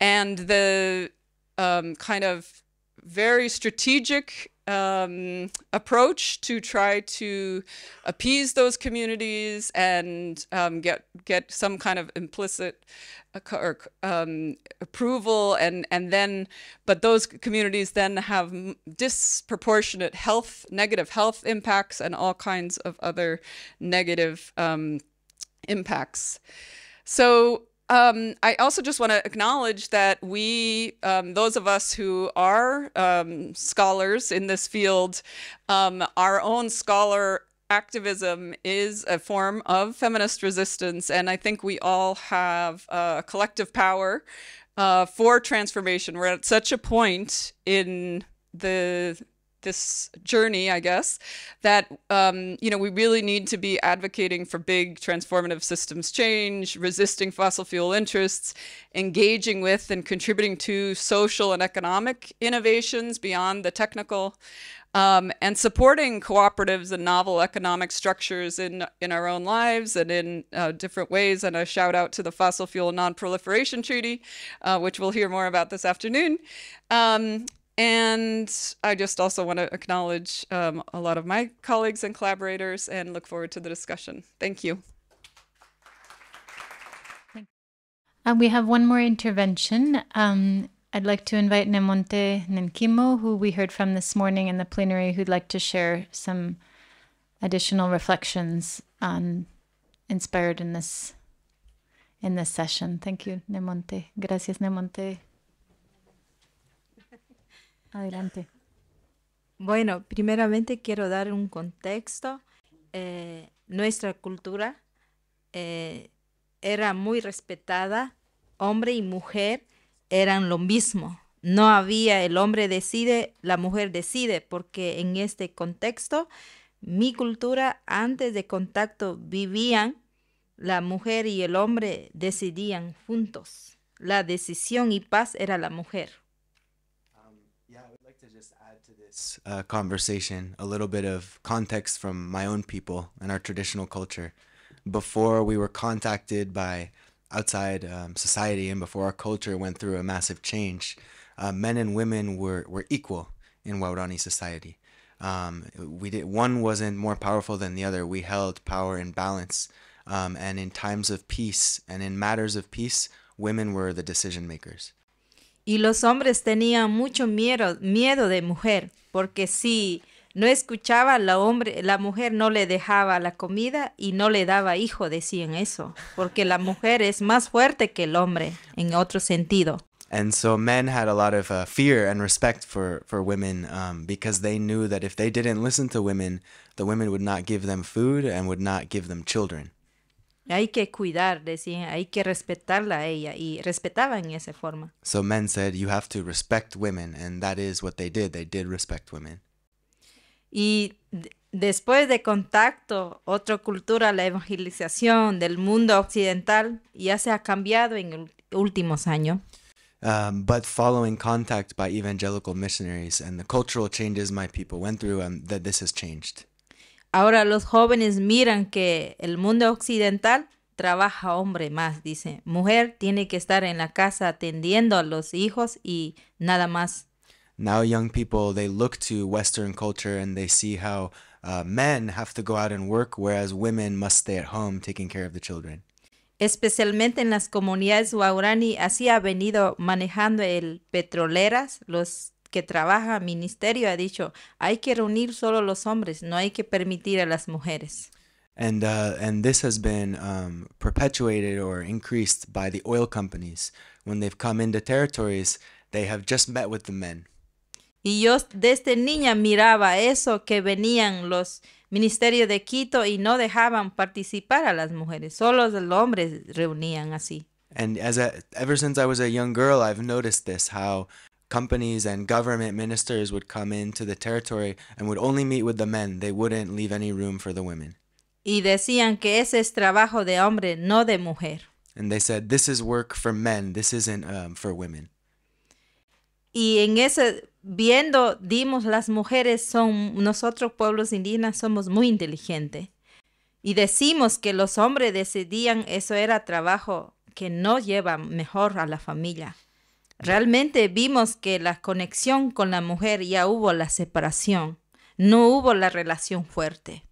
S4: and the um, kind of very strategic um, approach to try to appease those communities and um, get get some kind of implicit uh, or, um, approval and and then but those communities then have disproportionate health negative health impacts and all kinds of other negative um, impacts. So um, I also just want to acknowledge that we, um, those of us who are um, scholars in this field, um, our own scholar activism is a form of feminist resistance, and I think we all have a collective power uh, for transformation. We're at such a point in the this journey, I guess, that um, you know we really need to be advocating for big transformative systems change, resisting fossil fuel interests, engaging with and contributing to social and economic innovations beyond the technical. Um, and supporting cooperatives and novel economic structures in in our own lives and in uh, different ways. And a shout out to the Fossil Fuel Non-Proliferation Treaty, uh, which we'll hear more about this afternoon. Um, and I just also want to acknowledge um, a lot of my colleagues and collaborators and look forward to the discussion. Thank you.
S1: And we have one more intervention. Um, I'd like to invite Nemonte Nenquimo, who we heard from this morning in the plenary, who'd like to share some additional reflections on inspired in this in this session. Thank you, Nemonte. Gracias, Nemonte. Adelante.
S5: Bueno, primeramente quiero dar un contexto. Eh, nuestra cultura eh, era muy respetada, hombre y mujer eran lo mismo. No había el hombre decide, la mujer decide, porque en este contexto, mi cultura, antes de contacto, vivían, la mujer y el hombre decidían juntos. La decisión y paz era la mujer.
S6: This uh, conversation a little bit of context from my own people and our traditional culture. Before we were contacted by outside um, society and before our culture went through a massive change, uh, men and women were, were equal in Waorani society. Um, we did one wasn't more powerful than the other. We held power in balance, um, and in times of peace and in matters of peace, women were the decision makers.
S5: Y los hombres tenían mucho miedo, miedo de mujer, porque si no escuchaba la hombre, la mujer no le dejaba la comida y no le daba hijo, decían eso, porque la mujer es más fuerte que el hombre en otro sentido.
S6: And so men had a lot of uh, fear and respect for for women um, because they knew that if they didn't listen to women, the women would not give them food and would not give them children.
S5: Hay que cuidar, decían, hay que respetarla a ella y respetaban esa forma.
S6: So men said you have to respect women and that is what they did. They did respect women.
S5: Y después de contacto, otra cultura, la evangelización del mundo occidental ya se ha cambiado en los últimos años.
S6: Um, but following contact by evangelical missionaries and the cultural changes my people went through, um, that this has changed.
S5: Ahora los jóvenes miran que el mundo occidental trabaja hombre más, dice. Mujer tiene que estar en la casa atendiendo a los hijos y nada más.
S6: Now young people they look to Western culture and they see how uh, men have to go out and work, whereas women must stay at home taking care of the children.
S5: Especialmente en las comunidades Waurani, así ha venido manejando el petroleras, los que trabaja ministerio ha dicho, hay que reunir solo los hombres, no hay que permitir a las mujeres.
S6: And uh, and this has been um, perpetuated or increased by the oil companies when they've come into territories. They have just met with the men,
S5: Y yo desde niña miraba eso que venían los ministerios de Quito y no dejaban participar a las mujeres, solo los hombres reunían así.
S6: and as a ever since I was a young girl, I've noticed this how companies and government ministers would come into the territory and would only meet with the men. They wouldn't leave any room for the women.
S5: Y decían que ese es trabajo de hombre, no de mujer.
S6: And they said, "This is work for men. This isn't um, for women."
S5: Y en ese, viendo, dimos, las mujeres son, nosotros pueblos indígenas somos muy inteligentes. Y decimos que los hombres decidían, eso era trabajo que no lleva mejor a la familia. Realmente vimos que la conexión con la mujer ya hubo la separación, no hubo la relación fuerte.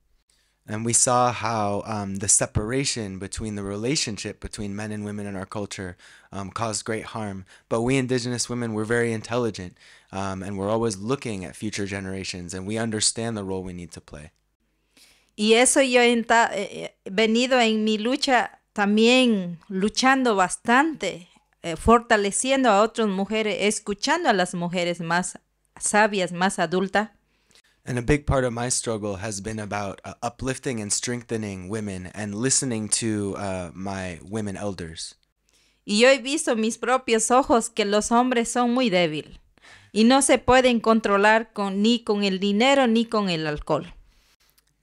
S6: And we saw how um, the separation between the relationship between men and women in our culture um, caused great harm. But we indigenous women, we're very intelligent um, and we're always looking at future generations and we understand the role we need to play.
S5: Y eso yo he eh, eh, venido en mi lucha también luchando bastante, eh, fortaleciendo a otras mujeres, escuchando a las mujeres más sabias, más adultas.
S6: And a big part of my struggle has been about uh, uplifting and strengthening women and listening to uh, my women elders.
S5: Y yo he visto mis propios ojos que los hombres son muy débiles y no se pueden controlar con, ni con el dinero ni con el alcohol.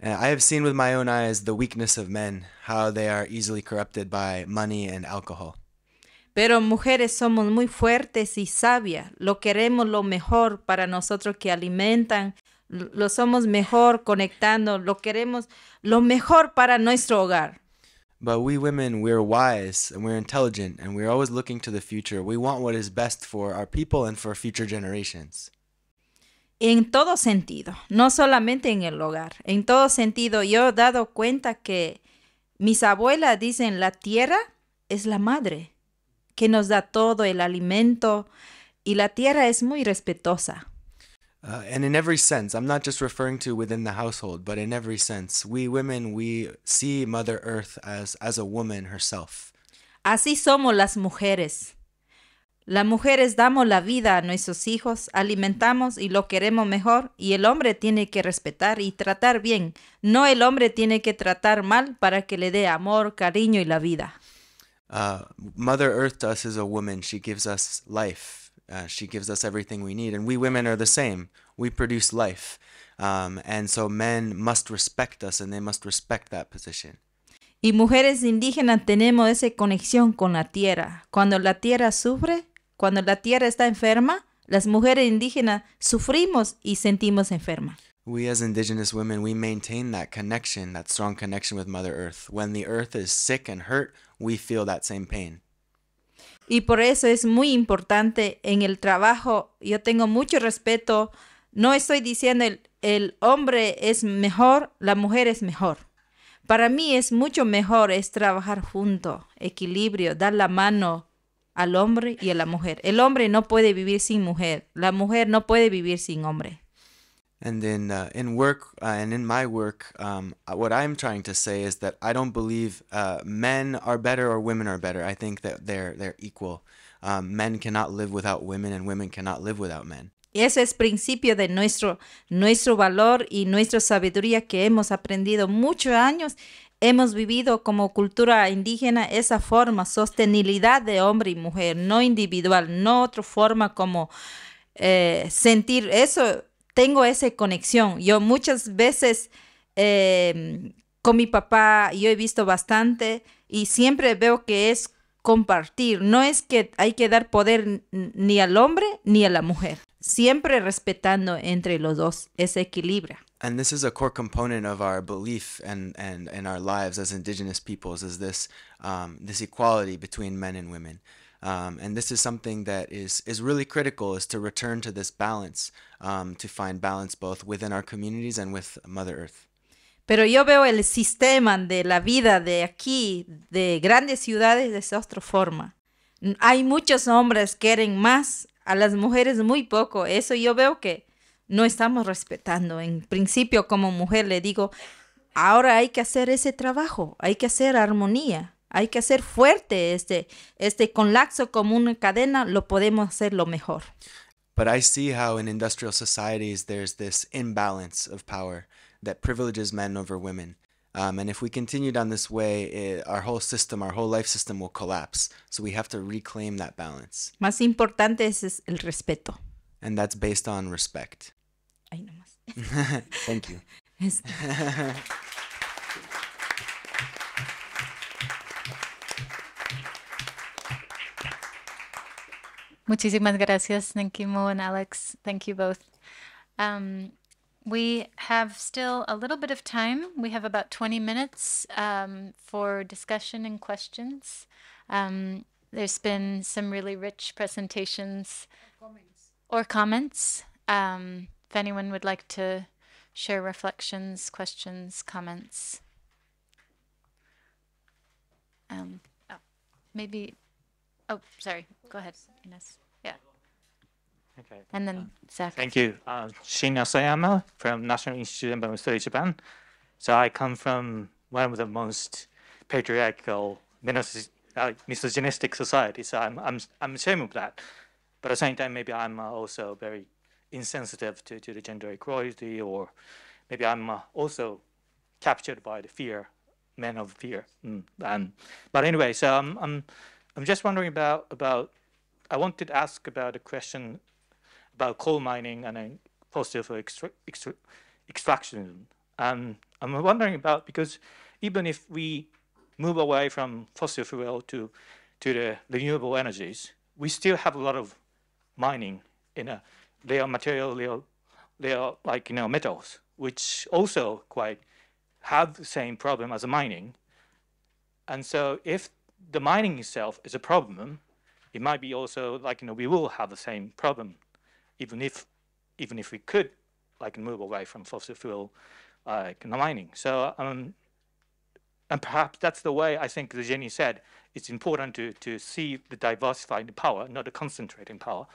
S6: Uh, I have seen with my own eyes the weakness of men, how they are easily corrupted by money and alcohol.
S5: Pero mujeres somos muy fuertes y sabias. Lo queremos lo mejor para nosotros que alimentan. Lo somos mejor conectando. Lo queremos lo mejor para nuestro hogar.
S6: But we women, we're wise and we're intelligent and we're always looking to the future. We want what is best for our people and for future generations.
S5: En todo sentido, no solamente en el hogar. En todo sentido, yo he dado cuenta que mis abuelas dicen la tierra es la madre, que nos da todo el alimento y la tierra es muy respetuosa.
S6: Uh, and in every sense, I'm not just referring to within the household, but in every sense, we women, we see Mother Earth as, as a woman herself.
S5: Así somos las mujeres. Las mujeres damos la vida a nuestros hijos, alimentamos y lo queremos mejor y el hombre tiene que respetar y tratar bien. No el hombre tiene que tratar mal para que le dé amor, cariño y la vida.
S6: Uh, Mother Earth to us is a woman. She gives us life. Uh, she gives us everything we need. And we women are the same. We produce life. Um, and so men must respect us and they must respect that position.
S5: Y mujeres indígenas tenemos esa conexión con la tierra. Cuando la tierra sufre, cuando la tierra está enferma, las mujeres indígenas sufrimos y sentimos enferma.
S6: We as indigenous women, we maintain that connection, that strong connection with Mother Earth. When the earth is sick and hurt, we feel that same pain.
S5: Y por eso es muy importante en el trabajo. Yo tengo mucho respeto. No estoy diciendo el, el hombre es mejor, la mujer es mejor. Para mí es mucho mejor es trabajar junto, equilibrio, dar la mano al hombre y a la mujer. El hombre no puede vivir sin mujer, la mujer no puede vivir sin hombre.
S6: And in uh, in work uh, and in my work, um, uh, what I'm trying to say is that I don't believe uh, men are better or women are better. I think that they're they're equal. Um, men cannot live without women, and women cannot live without men.
S5: Ese es principio de nuestro, nuestro valor y nuestra sabiduría que hemos aprendido muchos años. Hemos vivido como cultura indígena esa forma, sostenibilidad de hombre y mujer, no individual, no otra forma como eh, sentir eso. Tengo esa conexión. Yo muchas veces eh, con mi papá, yo he visto bastante y siempre veo que es compartir. No es que hay que dar poder ni al hombre ni a la mujer. Siempre respetando entre los dos ese equilibrio.
S6: And this is a core component of our belief and and and our lives as indigenous peoples is this um, this equality between men and women. Um, and this is something that is is really critical is to return to this balance um, to find balance both within our communities and with Mother Earth.
S5: Pero yo veo el sistema de la vida de aquí, de grandes ciudades, de esa otra forma. Hay muchos hombres que quieren más a las mujeres muy poco. Eso yo veo que no estamos respetando. En principio, como mujer, le digo, ahora hay que hacer ese trabajo, hay que hacer armonía, hay que hacer fuerte este, este con laxo como una cadena, lo podemos hacer lo mejor.
S6: But I see how in industrial societies there's this imbalance of power that privileges men over women. Um, and if we continue down this way, it, our whole system, our whole life system will collapse. So we have to reclaim that balance.
S5: Más importante es, es el respeto.
S6: And that's based on respect.
S5: Ahí nomás.
S6: Thank you.
S1: Muchísimas gracias, Nenquimo and Alex. Thank you both. Um, we have still a little bit of time. We have about 20 minutes um, for discussion and questions. Um, there's been some really rich presentations or comments. Um, if anyone would like to share reflections, questions, comments. Um, oh, maybe. Oh, sorry. Go ahead, Ines. Yeah.
S7: Okay.
S1: And then Zach.
S7: Thank you. Uh, Shinya Sayama from National Institute of Women's Studies Japan. So I come from one of the most patriarchal, uh, misogynistic societies. So I'm, I'm, I'm ashamed of that. But at the same time, maybe I'm uh, also very insensitive to, to the gender equality, or maybe I'm uh, also captured by the fear, men of fear. Mm. But anyway, so I'm, I'm, I'm just wondering about, about, I wanted to ask about a question about coal mining and then fossil fuel extra, extra, extraction. And I'm wondering about because even if we move away from fossil fuel to to the renewable energies, we still have a lot of mining in a rare material, rare, rare like you know metals, which also quite have the same problem as mining. And so if the mining itself is a problem, it might be also like you know we will have the same problem even if even if we could like move away from fossil fuel uh, mining. So um, and perhaps that's the way I think as Jennie said it's important to to see the diversified power, not the concentrating power.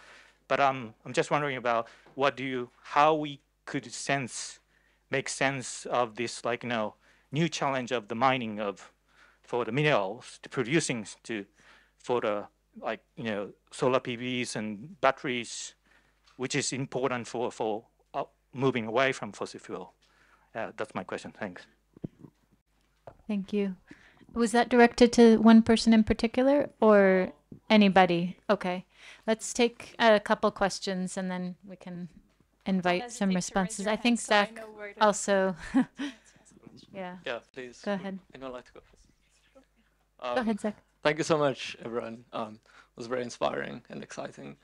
S7: But um, I'm just wondering about what do you how we could sense make sense of this like you know new challenge of the mining of for the minerals to producing to for the like you know solar PVs and batteries which is important for, for uh, moving away from fossil fuel? Uh, that's my question. Thanks.
S1: Thank you. Was that directed to one person in particular or anybody? Okay. Let's take a couple questions and then we can invite some responses. I think Zach also. yeah.
S8: Yeah, please.
S1: Go ahead.
S8: Anyone like to go first?
S1: Go
S8: Um,
S1: ahead, Zach.
S8: Thank you so much, everyone. Um, it was very inspiring and exciting.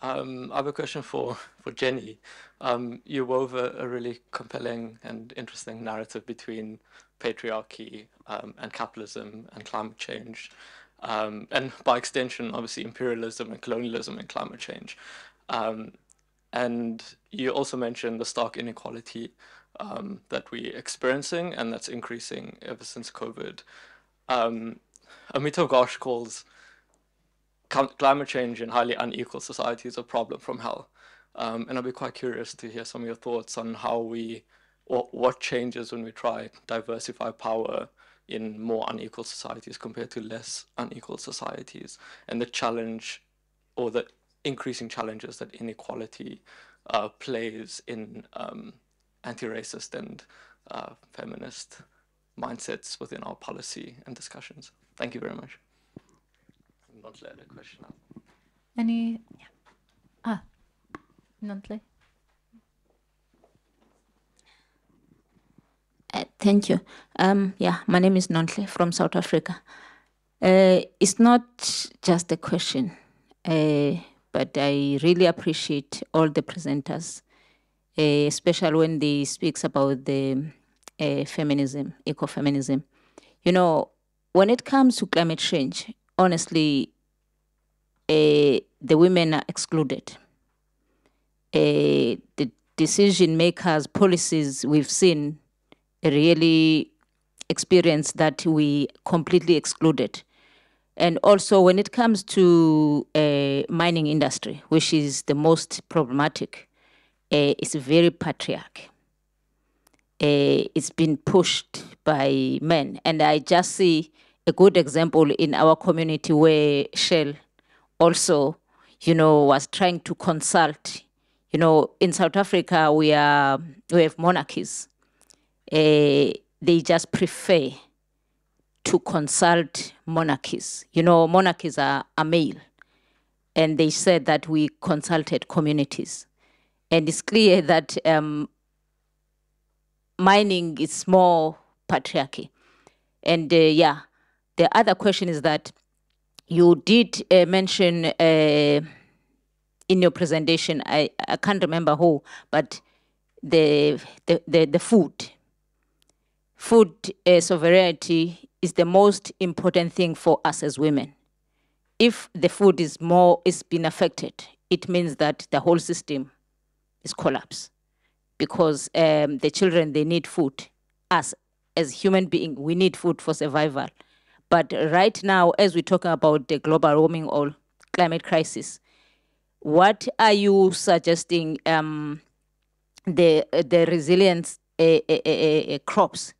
S8: Um, I have a question for, for Jennie. Um, you wove a, a really compelling and interesting narrative between patriarchy um, and capitalism and climate change, um, and by extension, obviously, imperialism and colonialism and climate change. Um, and you also mentioned the stark inequality um, that we're experiencing, and that's increasing ever since COVID. Um, Amitav Ghosh calls climate change in highly unequal societies a problem from hell. Um, and I'd be quite curious to hear some of your thoughts on how we, or what changes when we try to diversify power in more unequal societies compared to less unequal societies, and the challenge or the increasing challenges that inequality uh, plays in um, anti-racist and uh, feminist mindsets within our policy and discussions. Thank you very much. I'm not let a question out.
S1: Any? Yeah. Ah, Nontle.
S9: Uh, thank you. Um, yeah, my name is Nontle from South Africa. Uh, it's not just a question, uh, but I really appreciate all the presenters, uh, especially when they speaks about the uh, feminism, ecofeminism. You know, when it comes to climate change, honestly, uh, the women are excluded. Uh, the decision makers, policies we've seen really experience that we completely excluded. And also, when it comes to uh, mining industry, which is the most problematic, it's very patriarch. Uh, it's been pushed by men, and I just see a good example in our community where Shell also, you know, was trying to consult. You know, in South Africa, we are we have monarchies. Uh, they just prefer to consult monarchies. You know, monarchies are, male. And they said that we consulted communities. And it's clear that um, mining is more patriarchy. And uh, yeah, the other question is that you did uh, mention uh, in your presentation, I, I can't remember who, but the, the, the, the food. Food uh, sovereignty is the most important thing for us as women. If the food is more is being affected, it means that the whole system is collapsed because um, the children they need food. Us as human being, we need food for survival. But right now, as we talk about the global warming or climate crisis, what are you suggesting um, the the resilience uh, uh, uh, crops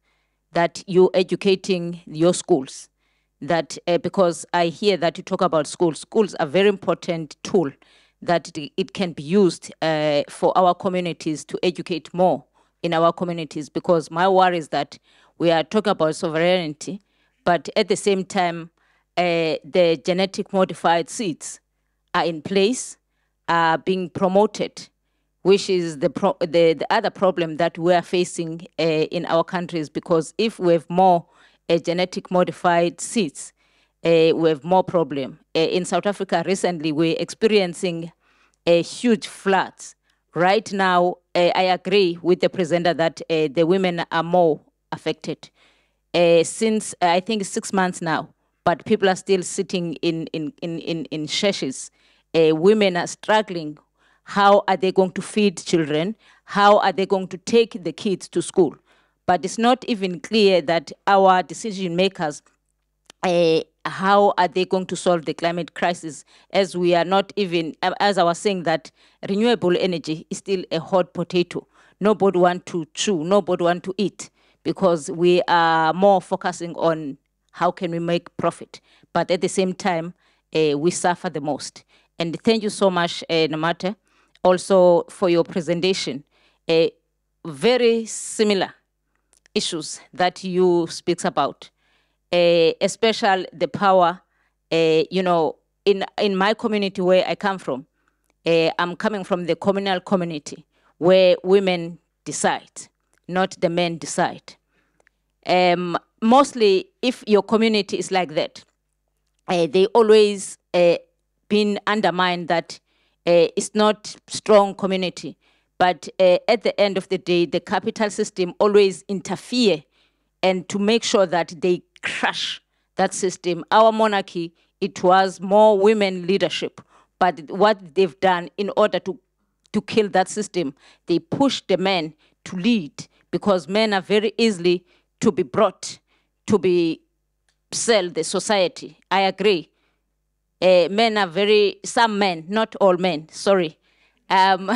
S9: that you're educating your schools? That uh, because i hear that you talk about schools. Schools are very important tool that it can be used uh, for our communities to educate more in our communities. Because my worry is that we are talking about sovereignty but at the same time uh, the genetic modified seeds are in place are being promoted which is the, pro- the, the other problem that we are facing uh, in our countries because if we have more uh, genetic modified seeds, uh, we have more problem. Uh, in South Africa recently, we're experiencing a huge floods. Right now, uh, I agree with the presenter that the women are more affected. Uh, since uh, I think six months now, but people are still sitting in in in in, in churches. Uh, women are struggling how are they going to feed children? How are they going to take the kids to school? But it's not even clear that our decision makers, uh, how are they going to solve the climate crisis as we are not even, as I was saying, that renewable energy is still a hot potato. Nobody want to chew, nobody want to eat because we are more focusing on how can we make profit. But at the same time, uh, we suffer the most. And thank you so much, uh, Namata also for your presentation. A very similar issues that you speaks about, uh, especially the power. Uh, you know, in in my community where I come from, uh, I'm coming from the communal community where women decide, not the men decide. Um, mostly, if your community is like that, uh, they always uh, been undermined that uh, it's not strong community. But uh, at the end of the day, the capital system always interfere and to make sure that they crush that system. Our monarchy, it was more women leadership. But what they've done in order to, to kill that system, they push the men to lead because men are very easily to be brought to be sell the society. I agree uh, men are very, some men, not all men, sorry. Um,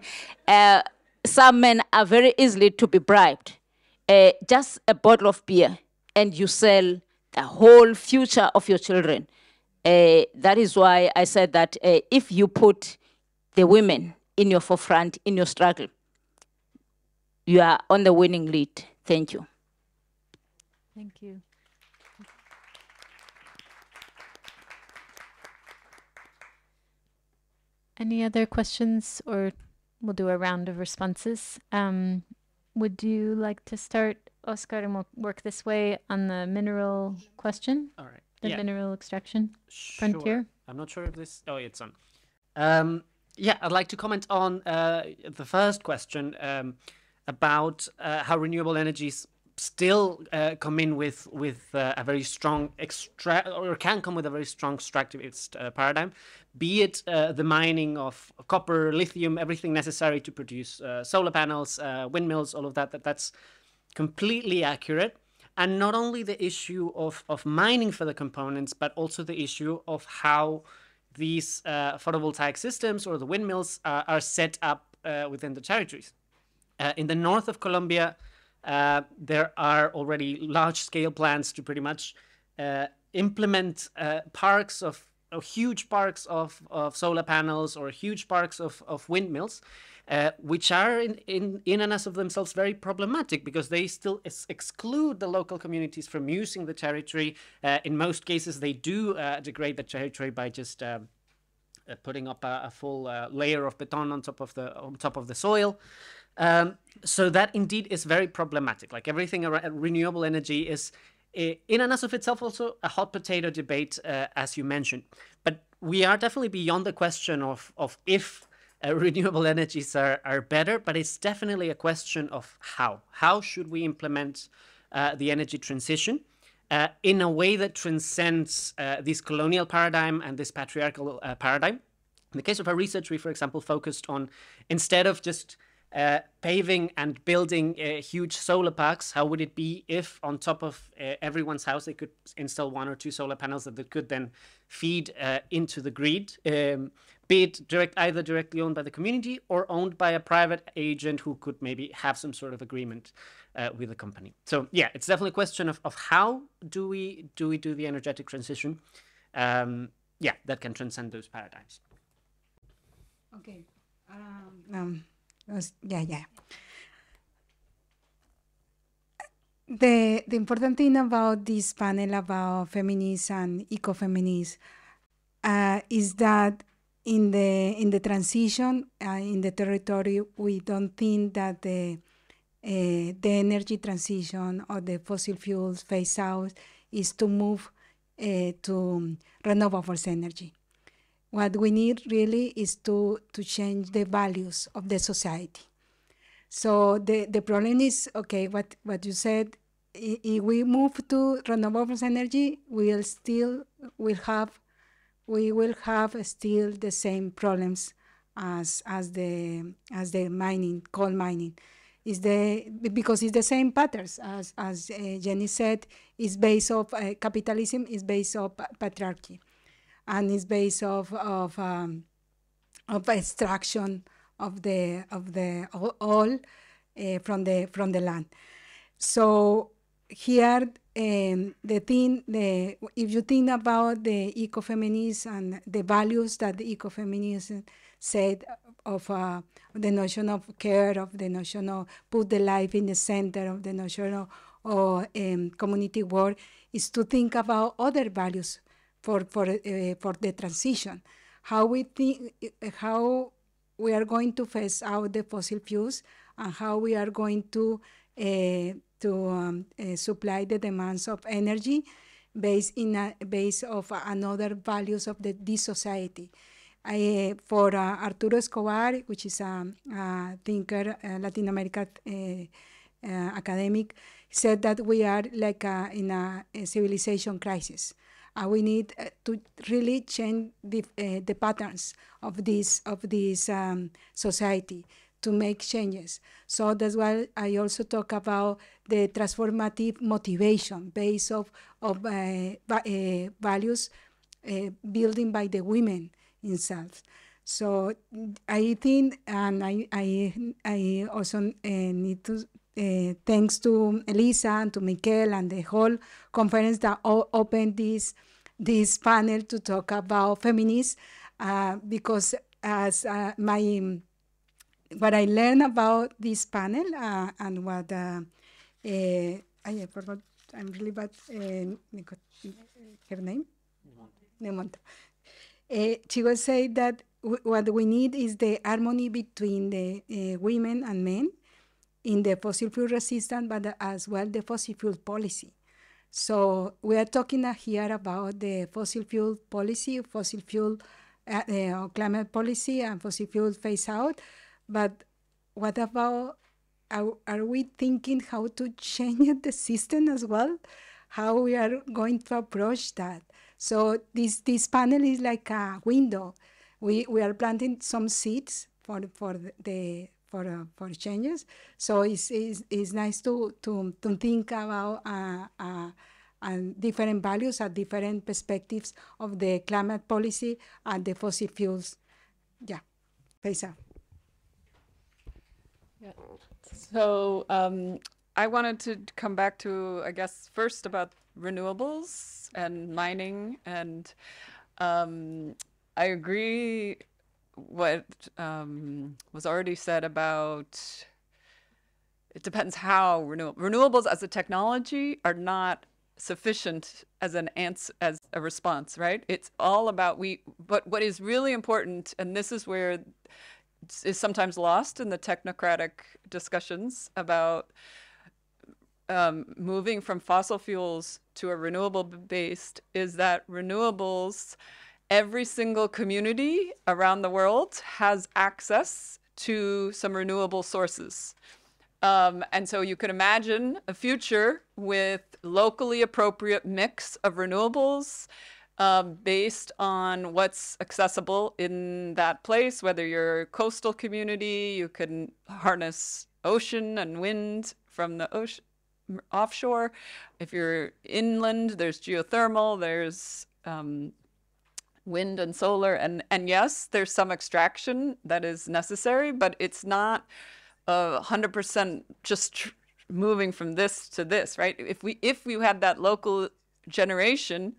S9: uh, some men are very easily to be bribed. Uh, just a bottle of beer, and you sell the whole future of your children. Uh, that is why I said that uh, if you put the women in your forefront, in your struggle, you are on the winning lead. Thank you.
S1: Thank you. Any other questions, or we'll do a round of responses. Um, would you like to start, Oscar, and we'll work this way on the mineral question?
S2: All right.
S1: The
S2: yeah.
S1: mineral extraction
S2: Sure.
S1: frontier.
S2: I'm not sure if this. Oh, it's on. Um, yeah, I'd like to comment on uh, the first question um, about uh, how renewable energies still uh, come in with with uh, a very strong extract or can come with a very strong extractivist uh, paradigm, be it uh, the mining of copper, lithium, everything necessary to produce uh, solar panels, uh, windmills, all of that. That that's completely accurate. and not only the issue of, of mining for the components, but also the issue of how these photovoltaic systems or the windmills are set up within the territories. Uh, in the north of Colombia, uh, there are already large scale plans to pretty much uh, implement parks of huge parks of, of solar panels or huge parks of, of windmills uh, which are in, in, in and as of themselves very problematic because they still ex exclude the local communities from using the territory. Uh, in most cases, they do uh, degrade the territory by just uh, putting up a, a full uh, layer of beton on top of the on top of the soil. Um, so that indeed is very problematic. Like everything around renewable energy is in and as of itself also a hot potato debate, uh, as you mentioned. But we are definitely beyond the question of of if uh, renewable energies are, are better, but it's definitely a question of how. How should we implement uh, the energy transition uh, in a way that transcends uh, this colonial paradigm and this patriarchal uh, paradigm? In the case of our research, we, for example, focused on instead of just uh, paving and building uh, huge solar parks, how would it be if on top of uh, everyone's house they could install one or two solar panels that they could then feed into the grid? Um, be it direct, either directly owned by the community or owned by a private agent who could maybe have some sort of agreement uh, with the company. So yeah, it's definitely a question of, of how do we do we do the energetic transition? Um, yeah, that can transcend those paradigms.
S3: Okay. Um, yeah, yeah. The the important thing about this panel about feminists and ecofeminists uh, is that in the in the transition uh, in the territory, we don't think that the uh, the energy transition or the fossil fuels phase out is to move uh, to renewables energy. What we need really is to to change the values of the society. So the, the problem is okay. What what you said. If we move to renewables energy, we'll still will have we will have still the same problems as as the as the mining coal mining is the because it's the same patterns as as uh, Jennie said is based of uh, capitalism is based of patriarchy and is based of of um, of extraction of the of the all uh, from the from the land. So here um, the thing, the, if you think about the ecofeminism and the values that the ecofeminism said of uh, the notion of care, of the notion of put the life in the center, of the notion of, of um, community work, is to think about other values for for uh, for the transition. How we think, how we are going to phase out the fossil fuels, and how we are going to uh, to um, uh, supply the demands of energy based in a base of another values of the this society. I, for uh, Arturo Escobar, which is a, a thinker, a Latin American uh, uh, academic, said that we are like a, in a, a, civilization crisis. Uh, we need uh, to really change the, uh, the patterns of this of this um, society to make changes. So that's why I also talk about the transformative motivation based of, of uh, uh, values uh, building by the women themselves. So I think, and I, I, I also need to, uh, thanks to Elisa and to Mikel and the whole conference that opened this, this panel to talk about feminists, uh, because as my what I learned about this panel uh, and what uh, uh, I forgot, I'm really bad, uh, her name? Nemonte. Uh, she was saying that what we need is the harmony between the uh, women and men in the fossil fuel resistance, but as well the fossil fuel policy. So we are talking here about the fossil fuel policy, fossil fuel uh, climate policy, and fossil fuel phase out. But what about are, are we thinking how to change the system as well? How we are going to approach that? So this this panel is like a window. We we are planting some seeds for for the for uh, for changes. So it's, it's, it's nice to to to think about uh, uh, different values and different perspectives of the climate policy and the fossil fuels. Yeah, out.
S4: Yeah. So um, I wanted to come back to, I guess, first about renewables and mining, and um, I agree what um, was already said about. It depends how renewable renewables as a technology are not sufficient as an answer as a response right it's all about we but what is really important and this is where is sometimes lost in the technocratic discussions about um, moving from fossil fuels to a renewable based is that renewables every single community around the world has access to some renewable sources um, and so you can imagine a future with locally appropriate mix of renewables um, based on what's accessible in that place. Whether you're a coastal community, you can harness ocean and wind from the ocean offshore. If you're inland, there's geothermal, there's um, wind and solar, and and yes, there's some extraction that is necessary, but it's not a hundred percent just tr- moving from this to this, right? If we if we had that local generation,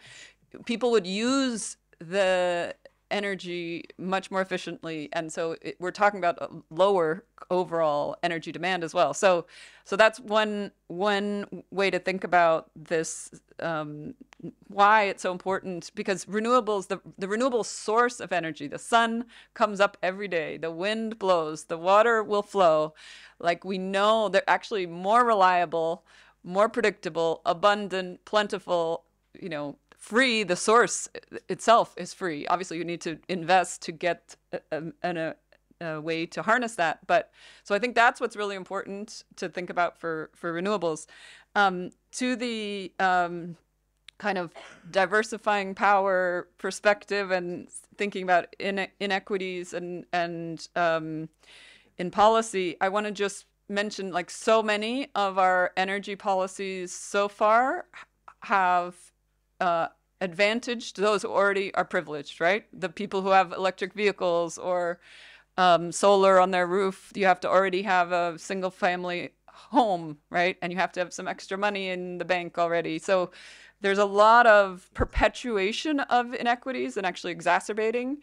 S4: people would use the energy much more efficiently and so it, we're talking about a lower overall energy demand as well so so that's one one way to think about this um, why it's so important because renewables the, the renewable source of energy the sun comes up every day the wind blows the water will flow. Like we know they're actually more reliable more predictable abundant plentiful you know free the source itself is free. Obviously you need to invest to get a, a, a, way to harness that but so i think that's what's really important to think about for for renewables. Um, to the um, kind of diversifying power perspective and thinking about in, inequities and and um, in policy i want to just mention like so many of our energy policies so far have uh, advantaged those who already are privileged, right? The people who have electric vehicles or um, solar on their roof, you have to already have a single family home, right? And you have to have some extra money in the bank already. So there's a lot of perpetuation of inequities and actually exacerbating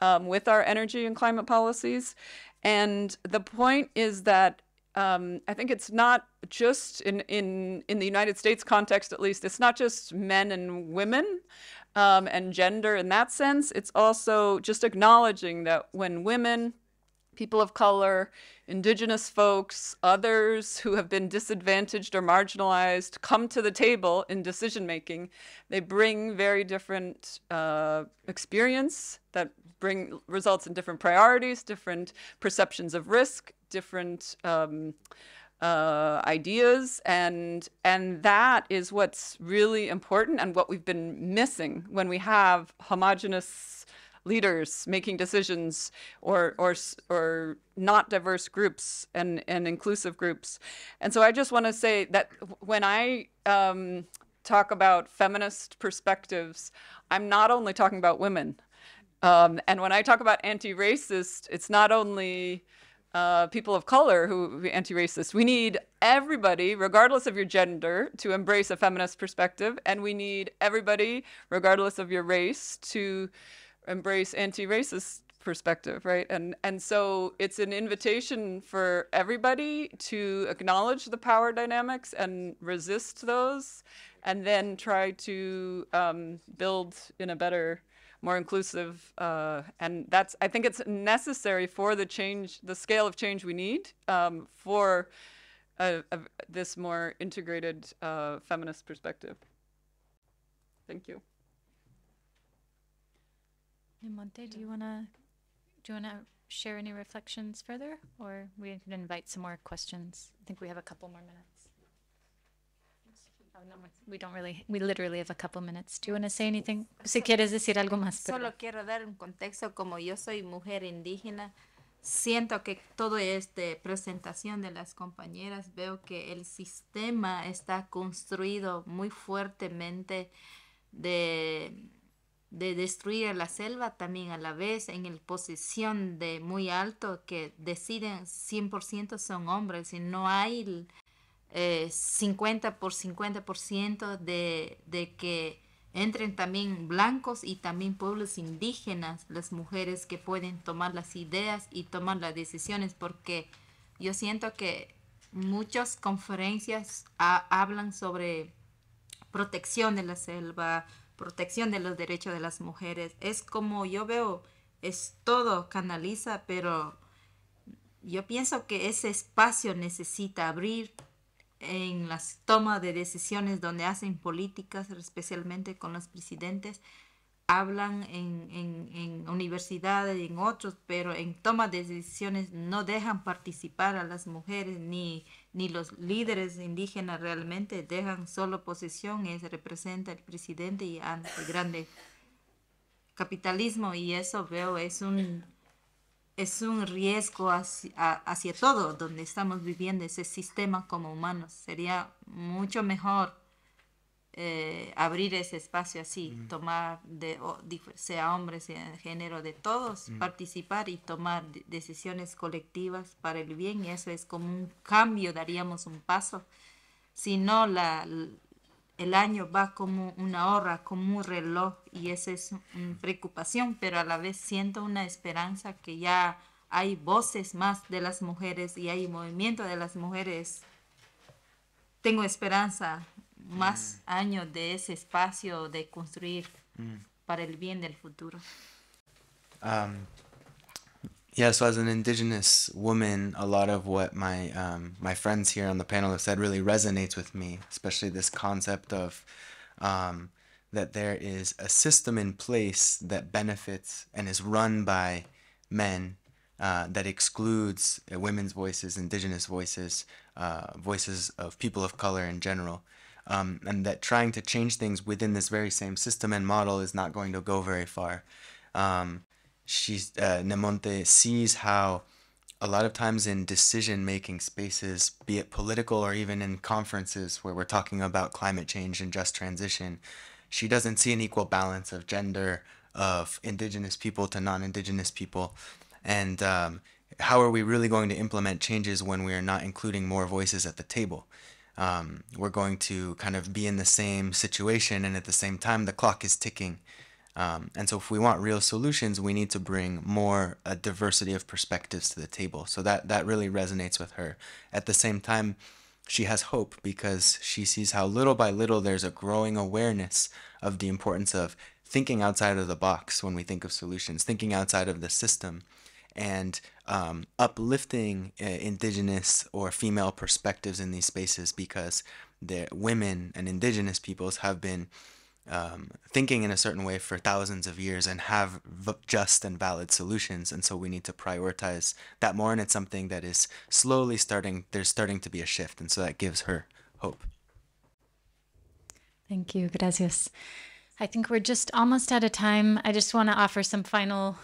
S4: um, with our energy and climate policies. And the point is that um, I think it's not just in, in, in the United States context, at least, it's not just men and women um, and gender in that sense. It's also just acknowledging that when women, people of color, indigenous folks, others who have been disadvantaged or marginalized come to the table in decision making, they bring very different uh, experience that bring results in different priorities, different perceptions of risk, different um, uh, ideas, and and that is what's really important and what we've been missing when we have homogenous leaders making decisions or or or not diverse groups and and inclusive groups and so i just want to say that when i um, talk about feminist perspectives i'm not only talking about women um, and when I talk about anti-racist, it's not only uh, people of color who are anti-racist. We need everybody, regardless of your gender, to embrace a feminist perspective, and we need everybody, regardless of your race, to embrace anti-racist perspective, right? And and so it's an invitation for everybody to acknowledge the power dynamics and resist those, and then try to um, build in a better more inclusive, uh, and that's I think it's necessary for the change, the scale of change we need um, for a, a, this more integrated uh, feminist perspective. Thank you.
S1: Monte, do you wanna do you wanna share any reflections further, or we can invite some more questions? I think we have a couple more minutes. Oh, no, we don't really, we literally have a couple minutes. Do you want to say anything? Si quieres decir algo más.
S5: Solo quiero dar un contexto, como yo soy mujer indígena, siento que todo este presentación de las compañeras veo que el sistema está construido muy fuertemente de, de destruir la selva también a la vez en el posición de muy alto que deciden 100% son hombres. Y no hay eh, 50 por 50% de, de que entren también blancos y también pueblos indígenas, las mujeres que pueden tomar las ideas y tomar las decisiones, porque yo siento que muchas conferencias hablan sobre protección de la selva, protección de los derechos de las mujeres. Es como yo veo, es todo canaliza, pero yo pienso que ese espacio necesita abrir en las tomas de decisiones donde hacen políticas, especialmente con los presidentes, hablan en, en, universidades y en otros, pero en toma de decisiones no dejan participar a las mujeres ni, ni los líderes indígenas realmente, dejan solo posición y se representa el presidente y el grande capitalismo y eso veo es un es un riesgo hacia, todo donde estamos viviendo ese sistema como humanos. Sería mucho mejor eh, abrir ese espacio así, tomar, de, sea hombre, sea género, de todos, participar y tomar decisiones colectivas para el bien. Y eso es como un cambio, daríamos un paso. Si no, la, el año va como una hora, como un reloj y esa es una preocupación, pero a la vez siento una esperanza que ya hay voces más de las mujeres y hay movimiento de las mujeres. Tengo esperanza, más mm. años de ese espacio de construir mm. para el bien del futuro.
S6: Um, Yeah, so as an indigenous woman, a lot of what my um, my friends here on the panel have said really resonates with me, especially this concept of um, that there is a system in place that benefits and is run by men uh, that excludes uh, women's voices, indigenous voices, uh, voices of people of color in general. Um, and that trying to change things within this very same system and model is not going to go very far. Um, she's uh, Nemonte sees how a lot of times in decision making spaces, be it political or even in conferences where we're talking about climate change and just transition, she doesn't see an equal balance of gender, of indigenous people to non indigenous people. And um, how are we really going to implement changes when we are not including more voices at the table? Um, we're going to kind of be in the same situation, and at the same time, the clock is ticking. Um, and so, if we want real solutions, we need to bring more a diversity of perspectives to the table. So that that really resonates with her. At the same time, she has hope because she sees how little by little there's a growing awareness of the importance of thinking outside of the box when we think of solutions, thinking outside of the system, and um, uplifting uh, indigenous or female perspectives in these spaces because the women and indigenous peoples have been um, thinking in a certain way for thousands of years and have just and valid solutions. And so we need to prioritize that more. And it's something that is slowly starting, there's starting to be a shift. And so that gives her hope.
S1: Thank you. Gracias. I think we're just almost out of time. I just want to offer some final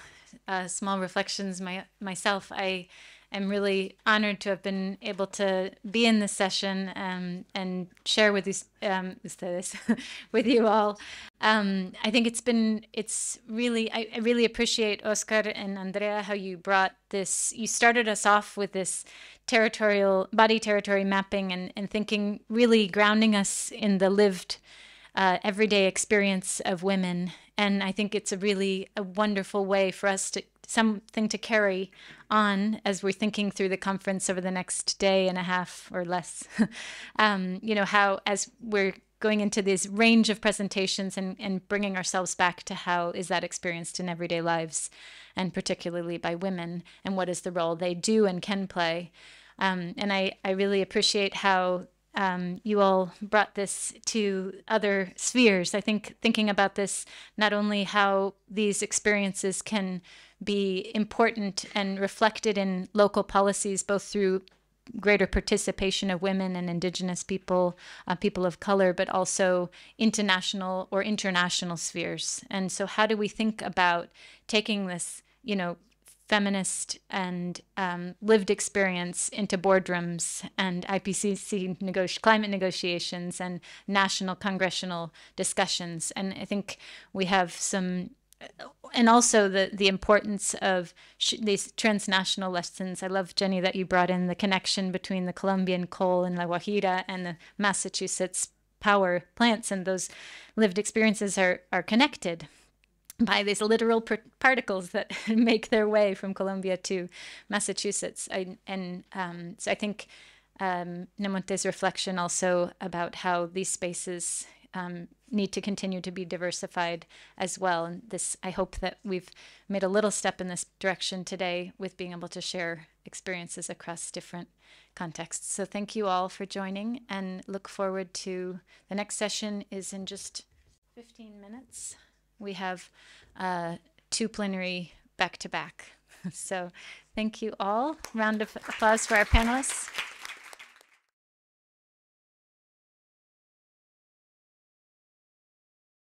S1: uh, small reflections my, myself. I am really honored to have been able to be in this session um, and share with you, um, with you all. Um, I think it's been, it's really, I, I really appreciate Oscar and Andrea how you brought this, you started us off with this territorial, body territory mapping and, and thinking, really grounding us in the lived uh, everyday experience of women. And I think it's a really a wonderful way for us to something to carry on as we're thinking through the conference over the next day and a half or less. um, you know, how as we're going into this range of presentations and, and bringing ourselves back to how is that experienced in everyday lives and particularly by women and what is the role they do and can play. Um, and I, I really appreciate how um, you all brought this to other spheres. I think thinking about this, not only how these experiences can be important and reflected in local policies, both through greater participation of women and indigenous people, uh, people of color, but also international or international spheres. And so, how do we think about taking this, you know, feminist and um, lived experience into boardrooms and IPCC climate negotiations and national congressional discussions. And I think we have some, and also the, the importance of these transnational lessons. I love, Jennie, that you brought in the connection between the Colombian coal in La Guajira and the Massachusetts power plants, and those lived experiences are, are connected by these literal particles that make their way from Colombia to Massachusetts. I, and um, so I think um, Nemonte's reflection also about how these spaces um, need to continue to be diversified as well. And this, I hope that we've made a little step in this direction today with being able to share experiences across different contexts. So thank you all for joining and look forward to the next session is in just 15 minutes we have uh, two plenary back to back. So thank you all. Round of applause for our panelists.